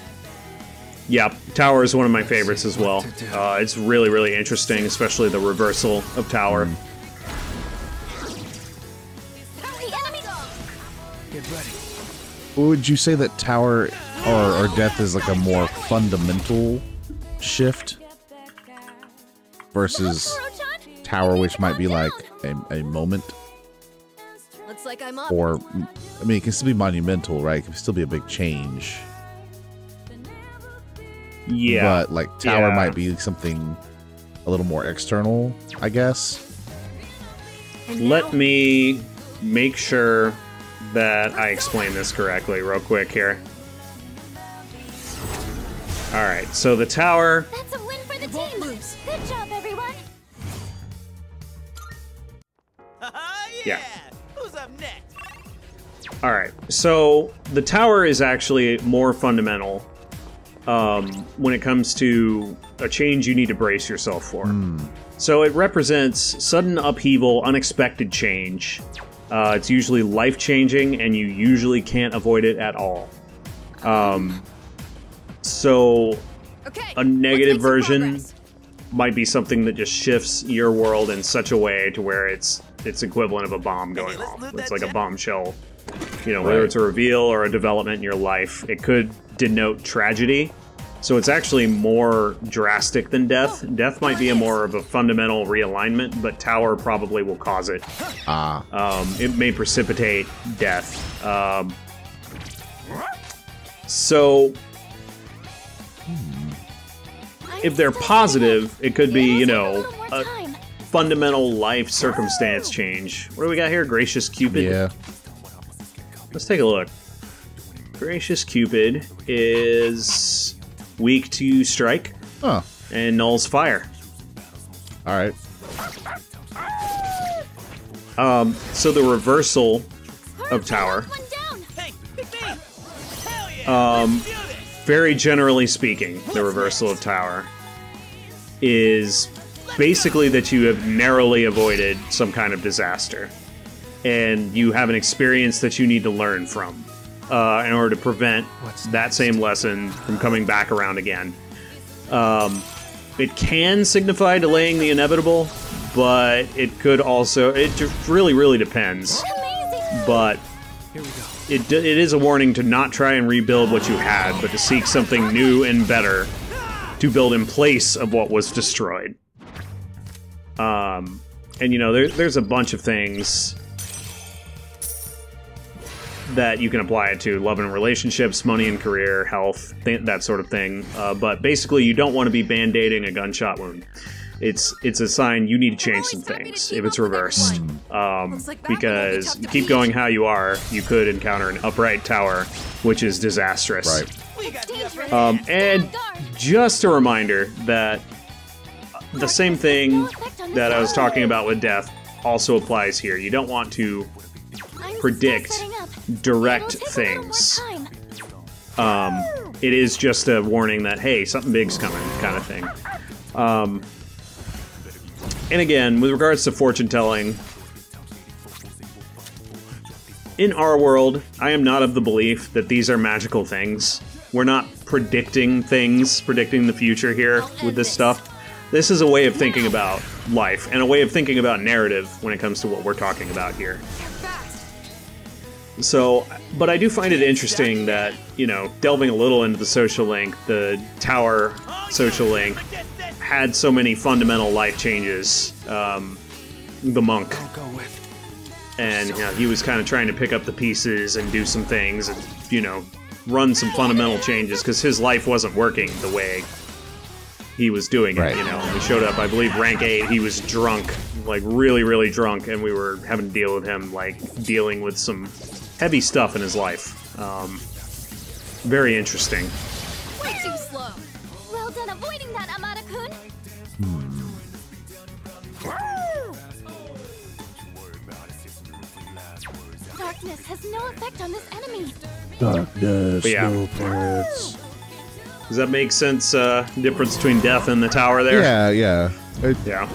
Yep, Tower is one of my favorites as well. Uh, it's really, really interesting, especially the reversal of Tower. The enemy Get ready. Would you say that Tower or, or Death is like a more fundamental shift versus? Tower, which might be like a, a moment? Looks like I'm up. Or, I mean, it can still be monumental, right? It can still be a big change. Yeah, But like Tower Yeah. might be something a little more external, I guess. let me make sure that I explain this correctly, real quick here. All right, so the tower. That's a win for the team. Good job, Yeah. Who's up next? All right, so the tower is actually more fundamental um, when it comes to a change you need to brace yourself for. So it represents sudden upheaval, unexpected change. Uh, it's usually life changing, and you usually can't avoid it at all. Um, so Okay. a negative version might be something that just shifts your world in such a way to where it's it's equivalent of a bomb going let's off. It's that like a bombshell. You know, whether Right. it's a reveal or a development in your life, it could denote tragedy. So it's actually more drastic than death. Death might be a more of a fundamental realignment, but Tower probably will cause it. Ah, Um, it may precipitate death. Um, so if they're positive, it could be, you know, a fundamental life circumstance change. What do we got here? Gracious Cupid? yeah. Let's take a look. Gracious Cupid is weak to strike and nulls fire. All right. Um, so the reversal of Tower, Hey, pick me! Hell yeah! Um, Let's do this! very generally speaking, the reversal of Tower is basically that you have narrowly avoided some kind of disaster. And you have an experience that you need to learn from uh, in order to prevent that same lesson from coming back around again. Um, it can signify delaying the inevitable, but it could also. It really, really depends. But Here we go. it, it is a warning to not try and rebuild what you had, but to seek something new and better to build in place of what was destroyed. Um, and you know, there, there's a bunch of things that you can apply it to love and relationships, money and career, health, th- that sort of thing. Uh, but basically, you don't want to be band aiding a gunshot wound. It's it's a sign you need to change some things if it's reversed. Um, Looks like Batman will be because you keep going how you are, you could encounter an upright tower, which is disastrous. Right. We got the upper Dangerous. Um, and just a reminder that the same thing that I was talking about with death also applies here. You don't want to predict still setting up. direct It'll take a little more things. Um, it is just a warning that hey, something big's coming, kind of thing. Um, and again, with regards to fortune telling, in our world, I am not of the belief that these are magical things. We're not predicting things, predicting the future here with this stuff. This is a way of thinking about life and a way of thinking about narrative when it comes to what we're talking about here. So, but I do find it interesting that, you know, delving a little into the social link, the tower social link had so many fundamental life changes. Um, the monk, and you know, he was kind of trying to pick up the pieces and do some things and, you know, run some fundamental changes because his life wasn't working the way he was doing it. Right. You know, we showed up, I believe, rank eight. He was drunk, like really, really drunk, and we were having to deal with him, like dealing with some heavy stuff in his life. Um, very interesting. Way too slow. Well done avoiding that, Amada-kun. Darkness has no effect on this enemy. Darkness, yeah. no parents. Does that make sense? Uh, difference between death and the tower there. Yeah, yeah. It, Yeah.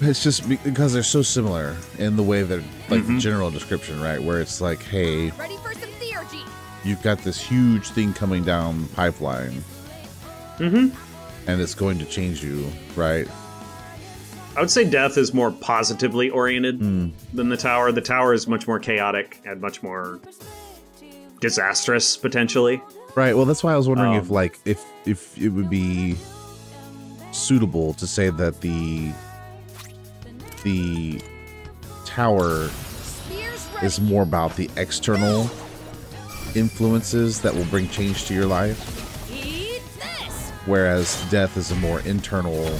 it's just because they're so similar in the way that, like, Mm-hmm. the general description, right? Where it's like, hey, Ready for some theurgy? you've got this huge thing coming down the pipeline. Mm-hmm. And it's going to change you, right? I would say death is more positively oriented than the tower. The tower is much more chaotic and much more disastrous potentially. Right. Well, that's why I was wondering if, Um, like, if if it would be suitable to say that the the tower is more about the external influences that will bring change to your life, whereas death is a more internal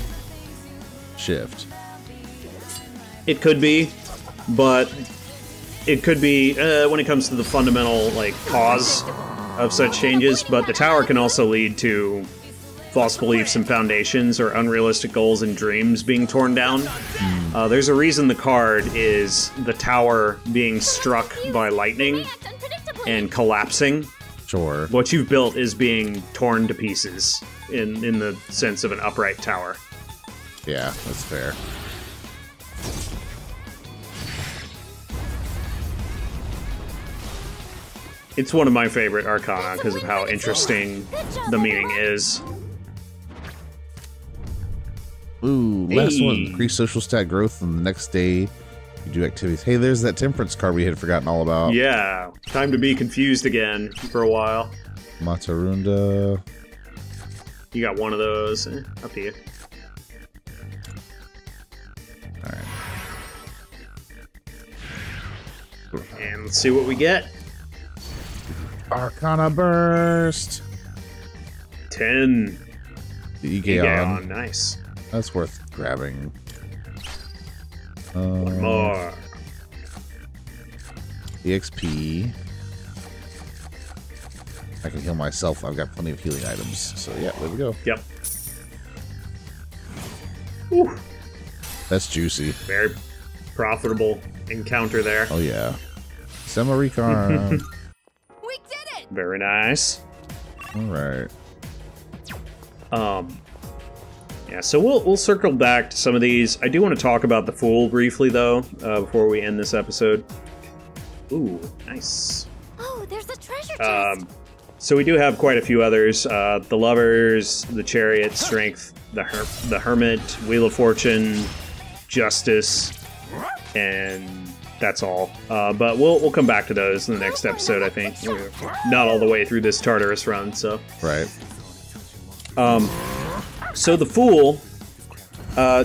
shift. It could be, but it could be uh, when it comes to the fundamental like cause of such changes. But the tower can also lead to false beliefs and foundations or unrealistic goals and dreams being torn down. Uh, there's a reason the card is the tower being struck by lightning and collapsing. Sure. What you've built is being torn to pieces in in the sense of an upright tower. Yeah, that's fair. It's one of my favorite arcana because of how interesting the meaning is. Ooh, last Hey. one. Increase social stat growth, and the next day you do activities. Hey, there's that temperance card we had forgotten all about. Yeah, time to be confused again for a while. Matarunda. You got one of those. Eh, up to you. Alright. And let's see what we get. Arcana burst. 10. The Egeon. Egeon. Nice. That's worth grabbing. Um, More. EXP. I can heal myself. I've got plenty of healing items. So yeah, there we go. Yep. That's juicy. Very profitable encounter there. Oh yeah. Semi Very nice. All right. Um, yeah, so we'll we'll circle back to some of these. I do want to talk about the fool briefly though, uh, before we end this episode. Ooh, nice. Oh, there's a treasure chest. Um, so we do have quite a few others: uh, the lovers, the chariot, strength, the her- the hermit, wheel of fortune, justice, and that's all. Uh, but we'll we'll come back to those in the next episode. I think We're not all the way through this Tartarus run, so. Right. Um, So the fool uh,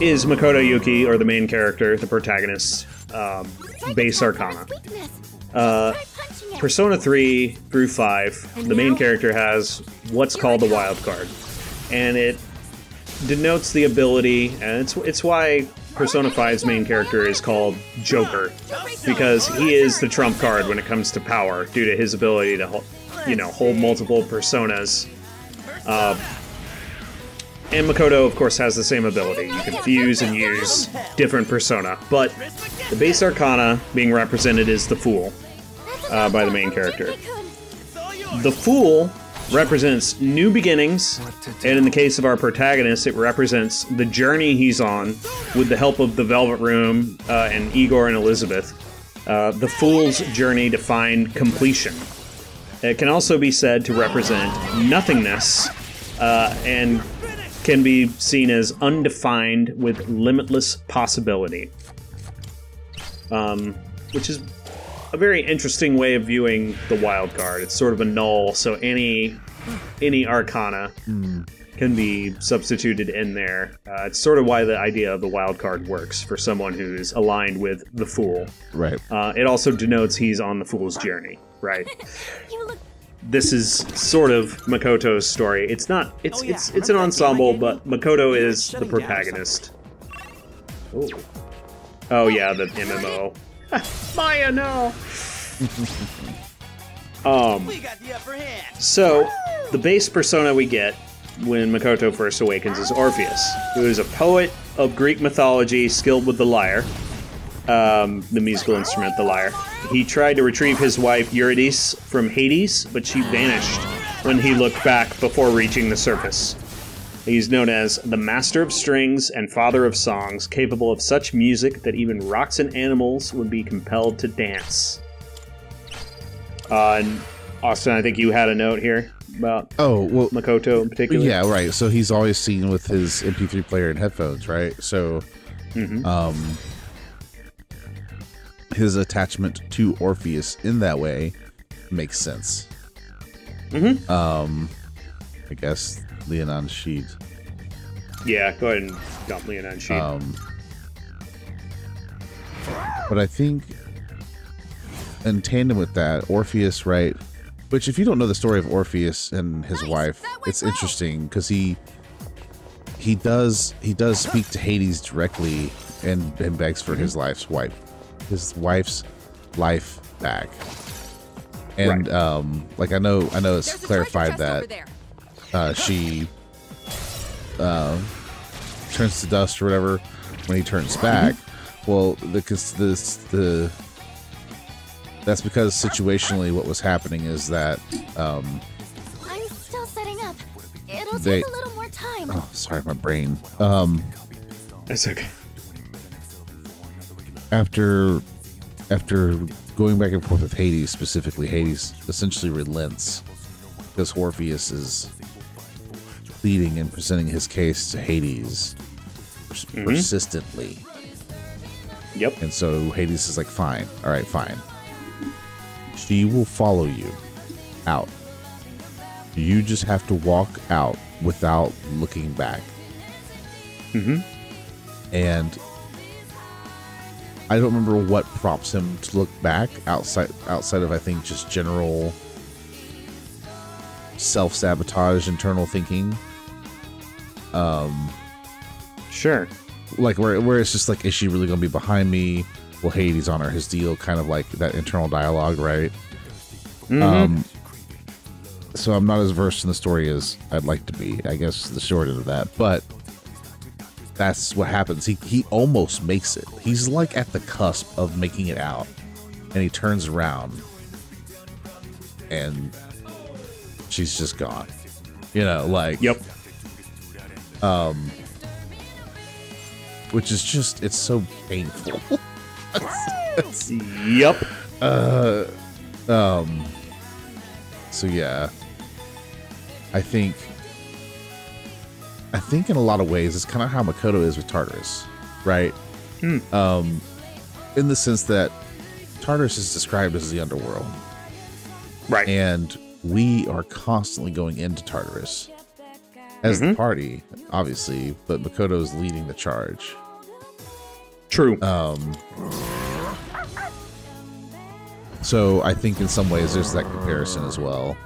is Makoto Yuki, or the main character, the protagonist, um, base arcana. Uh, Try punching it. Persona 3 through 5, the main character has what's called the wild card. And it denotes the ability, and it's, it's why Persona 5's main character is called Joker, because he is the trump card when it comes to power due to his ability to, you know, hold multiple personas. Uh, and Makoto, of course, has the same ability. You can fuse and use different persona, but the base arcana being represented is the Fool. Uh, by the main character. The Fool represents new beginnings, and in the case of our protagonist, it represents the journey he's on with the help of the Velvet Room uh, and Igor and Elizabeth. Uh, the Fool's journey to find completion. It can also be said to represent nothingness uh, and can be seen as undefined with limitless possibility. Um, which is a very interesting way of viewing the wild card. It's sort of a null, so any any arcana can be substituted in there. Uh, it's sort of why the idea of the wild card works for someone who's aligned with the fool. Right. Uh, it also denotes he's on the fool's journey, right? You look this is sort of Makoto's story. It's not. It's it's it's an ensemble, but Makoto is the protagonist. Oh, oh yeah, the MMO. Maya, no. um. We got the upper hand. So, the base persona we get when Makoto first awakens is Orpheus, who is a poet of Greek mythology skilled with the lyre, um, the musical instrument, the lyre. He tried to retrieve his wife Eurydice from Hades, but she vanished when he looked back before reaching the surface. He's known as the master of strings and father of songs, capable of such music that even rocks and animals would be compelled to dance. Uh, Austin, I think you had a note here about Oh well, Makoto in particular. yeah, right. So he's always seen with his MP3 player and headphones, right? So, um, his attachment to Orpheus in that way makes sense. Mhm. Um, I guess Leonon Sheet. Yeah, go ahead and dump Leon on sheet. Um, but I think in tandem with that, Orpheus, right? Which, if you don't know the story of Orpheus and his Nice, wife, it's well. interesting because he he does he does speak to Hades directly and, and begs for his life's wife, his wife's life back. And Right. um, like I know I know it's There's clarified that there. Uh, she uh, turns to dust or whatever when he turns back. Well, the cause this the that's because situationally what was happening is that um, I'm still setting up. It'll They- take a little more time. oh sorry my brain um, That's okay. after after going back and forth with Hades specifically Hades essentially relents because Orpheus is pleading and presenting his case to Hades pers- persistently. Yep. And so Hades is like, fine, all right, fine. She will follow you out. You just have to walk out without looking back. Mm-hmm. And I don't remember what prompts him to look back outside outside of I think just general self sabotage, internal thinking. Um, Sure. like where where it's just like, is she really gonna be behind me? Will Hades honor his deal? Kind of like that internal dialogue, right? Um, so I'm not as versed in the story as I'd like to be. I guess the short end of that, but that's what happens. He he almost makes it. He's like at the cusp of making it out, and he turns around, and she's just gone. You know, like Yep. Which is just it's so painful. Yep. Uh, um, so yeah, I think I think in a lot of ways it's kind of how Makoto is with Tartarus, right? Um, in the sense that Tartarus is described as the underworld, Right. and we are constantly going into Tartarus as the party, obviously, but Makoto is leading the charge. True. Um, so I think in some ways there's that comparison as well.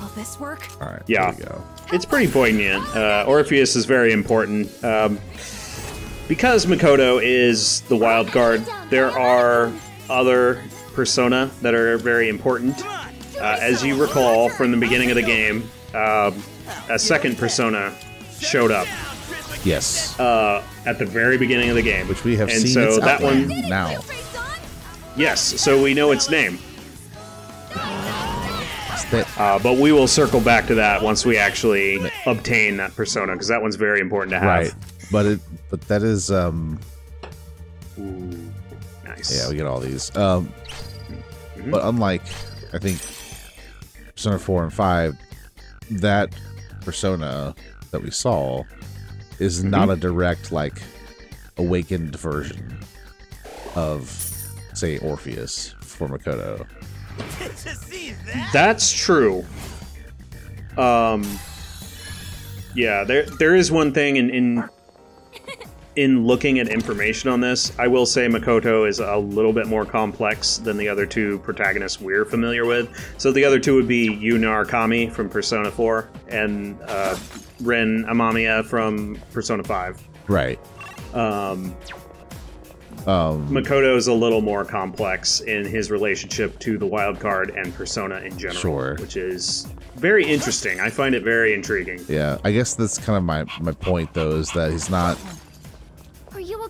Will this work? All right, Yeah. there we go. it's pretty poignant. Uh, Orpheus is very important. Um, because Makoto is the wild card, there are other persona that are very important. Uh, as you recall from the beginning of the game, um, a second persona showed up Yes, uh, at the very beginning of the game, which we have and seen so its that one, now. yes, so we know its name. Uh, but we will circle back to that once we actually obtain that persona, because that one's very important to have. right, but it but that is um Nice. yeah we get all these um but unlike I think Persona four and five, that persona that we saw is not a direct like awakened version of say Orpheus for Makoto. to see that. That's true. Um, yeah, there there is one thing in in in looking at information on this. I will say Makoto is a little bit more complex than the other two protagonists we're familiar with. So the other two would be Yu Narukami from Persona 4 and uh, Ren Amamiya from Persona 5. Right. Um, Um Makoto is a little more complex in his relationship to the wild card and Persona in general, Sure. which is very interesting. I find it very intriguing. yeah, I guess that's kind of my my point though is that he's not Are you okay?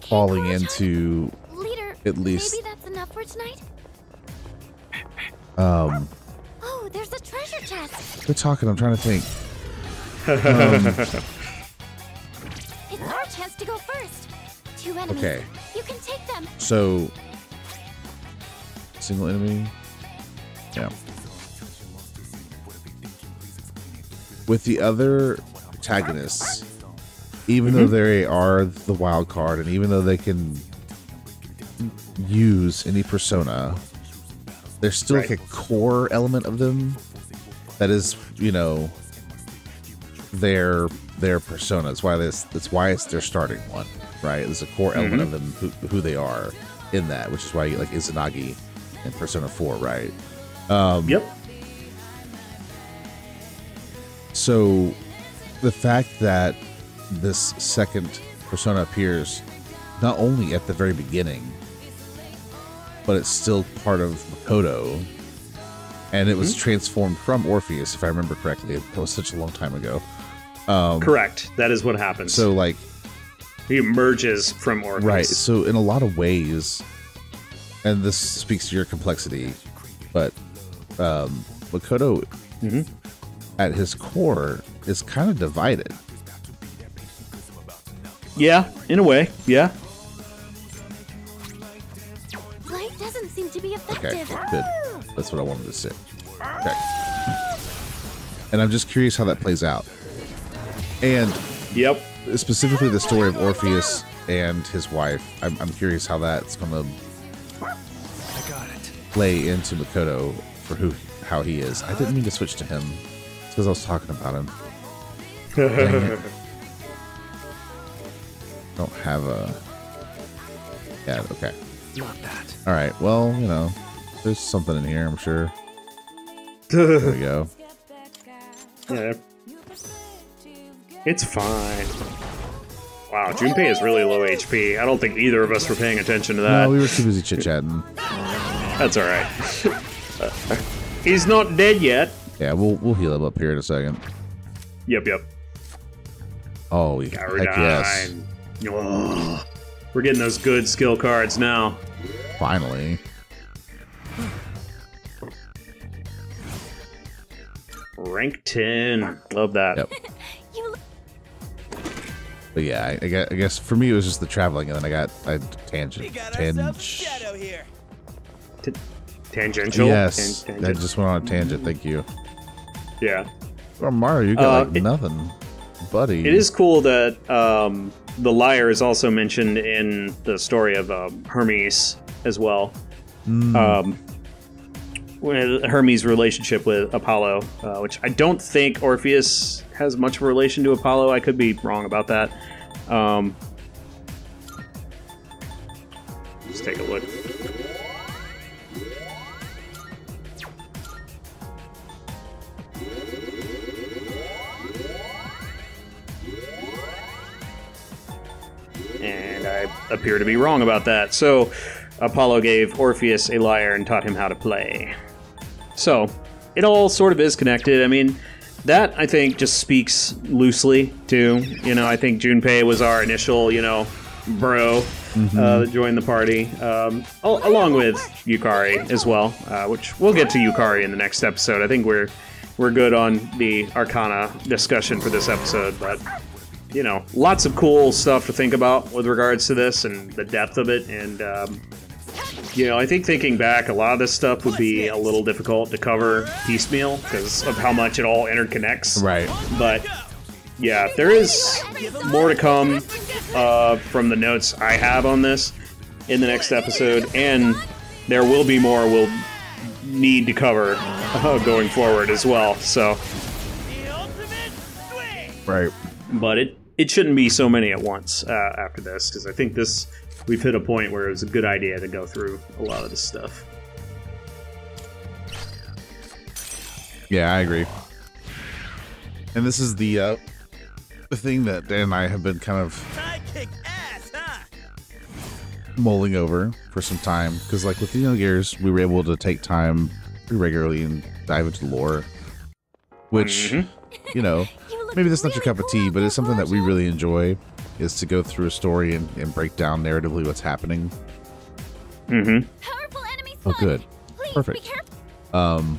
Falling into Leader, at least- Maybe that's enough for tonight? um Oh, there's a treasure chest. Quit talking. I'm trying to think. It's our chance to go first. Two enemies. Okay. You can take them. So, single enemy. Yeah. With the other protagonists, even though they are the wild card, and even though they can use any persona, there's still like a core element of them that is, you know, their their persona. That's why this. That's why it's their starting one, right? There's a core element of them who, who they are in that, which is why you like Izanagi in Persona Four, right? Um, Yep. So the fact that this second persona appears not only at the very beginning, but it's still part of Makoto, and it was hmm? transformed from Orpheus, if I remember correctly. It was such a long time ago. Um, Correct. That is what happens. So, like, he emerges from Orpheus. right. So, in a lot of ways, and this speaks to your complexity, but um, Makoto, mm-hmm. at his core, is kind of divided. Yeah, in a way. Yeah. Light doesn't seem to be Okay, good. That's what I wanted to say. Okay. And I'm just curious how that plays out. And Yep. specifically the story of Orpheus and his wife, I'm, I'm curious how that's going to I got it. play into Makoto for who how he is. I didn't mean to switch to him. It's because I was talking about him. Don't have a. Yeah, okay. Not that. All right. Well, you know, there's something in here, I'm sure. There we go. Yeah. It's fine. Wow, Junpei is really low HP. I don't think either of us were paying attention to that. No, we were too busy chit chatting. That's all right. He's not dead yet. Yeah, we'll we'll heal him up here in a second. Yep, yep. Oh, heck yes! Garudyne. Oh, we're getting those good skill cards now. Finally. Rank 10. Love that. Yep. But yeah, I, I, guess, I guess for me it was just the traveling, and then I got I tangent. We got ourselves a Tang- shadow here. Tangential. Yes, Tan- I just went on a tangent. Thank you. yeah. Or Mario, you got Uh, like it- nothing, buddy. It is cool that um, the lyre is also mentioned in the story of um, Hermes as well. Um, Hermes' relationship with Apollo, uh, which I don't think Orpheus has much of a relation to Apollo. I could be wrong about that. Um, let's take a look. Appear to be wrong about that. So, Apollo gave Orpheus a lyre and taught him how to play. So, it all sort of is connected. I mean, that I think just speaks loosely to, you know, I think Junpei was our initial, you know, bro uh, that joined the party, um, al- along with Yukari as well, uh, which we'll get to Yukari in the next episode. I think we're we're good on the Arcana discussion for this episode, but you know, lots of cool stuff to think about with regards to this and the depth of it. And, um, you know, I think thinking back, a lot of this stuff would be a little difficult to cover piecemeal because of how much it all interconnects. right. But, yeah, there is more to come uh, from the notes I have on this in the next episode. And there will be more we'll need to cover uh, going forward as well. So The ultimate swing. Right. but it it shouldn't be so many at once uh, after this because I think this we've hit a point where it was a good idea to go through a lot of this stuff. Yeah, I agree. And this is the uh, the thing that Dan and I have been kind of ass, huh? mulling over for some time because, like with the young Gears, we were able to take time regularly and dive into the lore, which you know You look maybe that's not your cup of tea, but it's something that we really enjoy is to go through a story and, and break down narratively what's happening. Mm-hmm. Oh, good. Perfect. Um,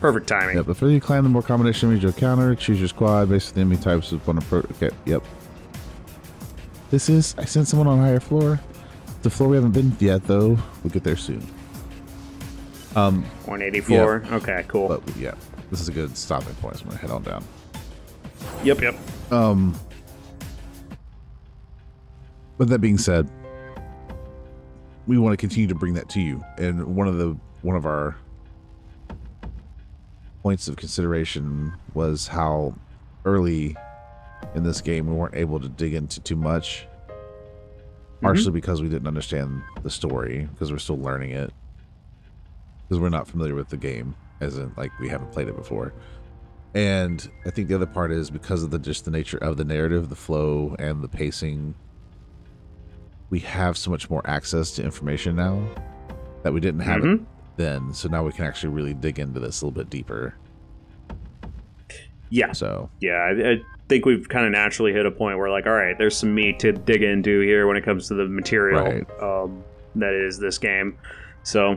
Perfect timing. Yep. The further you climb, the more combination means you'll counter. Choose your squad based on the enemy types with one approach. Okay. Yep. This is. I sent someone on a higher floor. The floor we haven't been yet, though. We'll get there soon. Um, 184. Okay, cool. but yeah, this is a good stopping point. So I'm gonna head on down. yep, yep. Um, but that being said, we want to continue to bring that to you, and one of the one of our points of consideration was how early in this game we weren't able to dig into too much, partially because we didn't understand the story because we're still learning it because we're not familiar with the game, as in like we haven't played it before. And I think the other part is because of the just the nature of the narrative, the flow, and the pacing. We have so much more access to information now that we didn't have it Mhm. then. So now we can actually really dig into this a little bit deeper. Yeah, So yeah. I, I think we've kind of naturally hit a point where, like, all right, there's some meat to dig into here when it comes to the material Right. um, that is this game. So,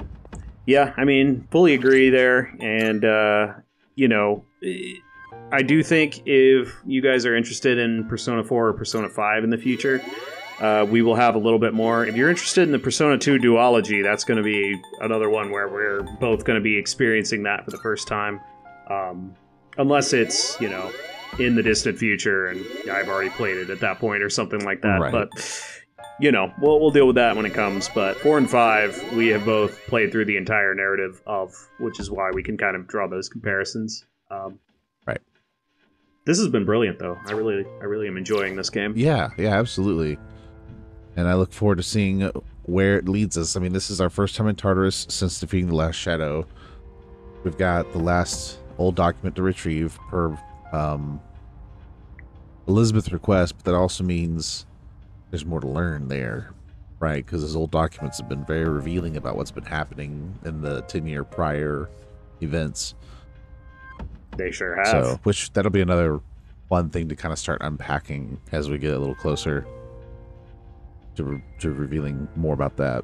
yeah, I mean, fully agree there. And, uh, you know, I do think if you guys are interested in Persona 4 or Persona 5 in the future, uh, we will have a little bit more. If you're interested in the Persona 2 duology, that's going to be another one where we're both going to be experiencing that for the first time. Um, unless it's, you know, in the distant future and I've already played it at that point or something like that. Right. But, you know, we'll, we'll deal with that when it comes. But 4 and 5, we have both played through the entire narrative of, which is why we can kind of draw those comparisons. Um, Right. This has been brilliant, though. I really, I really am enjoying this game. yeah, yeah, absolutely. And I look forward to seeing where it leads us. I mean, this is our first time in Tartarus since defeating the last shadow. We've got the last old document to retrieve per um, Elizabeth's request, but that also means there's more to learn there, right? Because his old documents have been very revealing about what's been happening in the 10 year prior events. They sure have. So, which that'll be another fun thing to kind of start unpacking as we get a little closer to, re- to revealing more about that.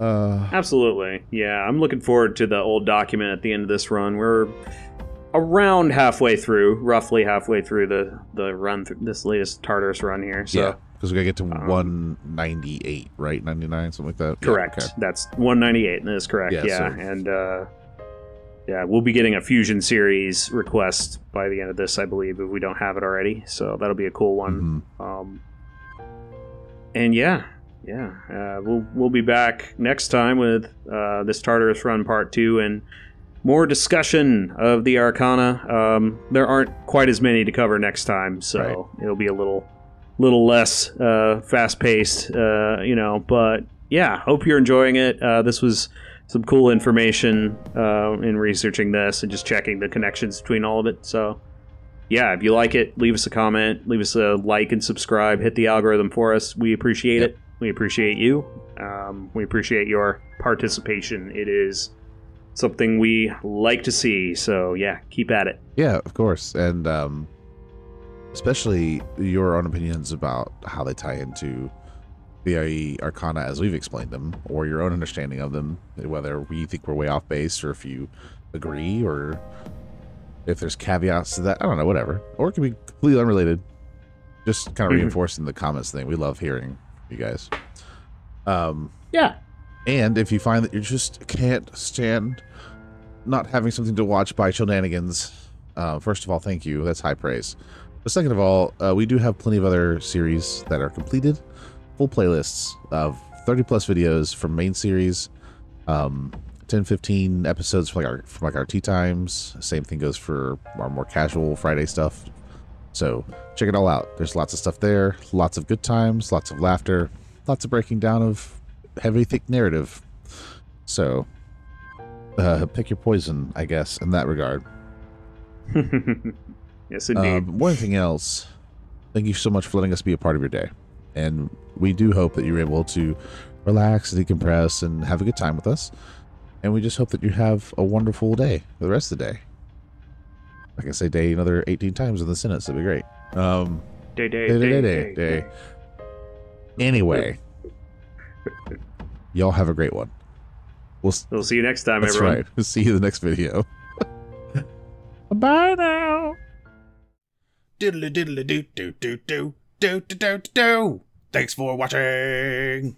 Uh, Absolutely. Yeah, I'm looking forward to the old document at the end of this run. We're around halfway through, roughly halfway through the the run through this latest Tartarus run here. So yeah, because we gotta get to um, 198, right? 99, something like that. Yeah, correct. okay. That's 198. That is correct. Yeah, Yeah, so- and uh, yeah, we'll be getting a fusion series request by the end of this, I believe, if we don't have it already. So that'll be a cool one. Mhm. Um, and yeah, yeah, uh, we'll we'll be back next time with uh, this Tartarus Run Part Two and more discussion of the Arcana. Um, there aren't quite as many to cover next time, so Right. it'll be a little little less uh, fast paced, uh, you know. But yeah, hope you're enjoying it. Uh, this was some cool information uh, in researching this and just checking the connections between all of it. So yeah, if you like it, leave us a comment, leave us a like and subscribe, hit the algorithm for us. We appreciate Yep. it. We appreciate you. Um, we appreciate your participation. It is something we like to see. So yeah, keep at it. Yeah, of course, and um, especially your own opinions about how they tie into the Arcana as we've explained them, or your own understanding of them, whether we think we're way off base, or if you agree, or if there's caveats to that. I don't know, whatever, or it could be completely unrelated. Just kind of Mhm. reinforcing the comments thing. We love hearing from you guys. Um, Yeah. And if you find that you just can't stand not having something to watch by Chillnanigans, uh, first of all, thank you. That's high praise. But second of all, uh, we do have plenty of other series that are completed, full playlists of 30 plus videos from main series, um, 10, 15 episodes from like our from like our tea times. Same thing goes for our more casual Friday stuff. So check it all out. There's lots of stuff there, lots of good times, lots of laughter, lots of breaking down of heavy, thick narrative. So uh, pick your poison, I guess, in that regard. yes, indeed. Um, one thing else, thank you so much for letting us be a part of your day. And we do hope that you're able to relax and decompress and have a good time with us. And we just hope that you have a wonderful day for the rest of the day. I can say day another 18 times in the sentence. That'd be great. Um, day, day, day, day, day, day, day. Anyway, y'all have a great one. We'll, We'll see you next time, that's everyone. right. We'll see you in the next video. Bye now. Diddly diddly do do do do do do do do. Thanks for watching.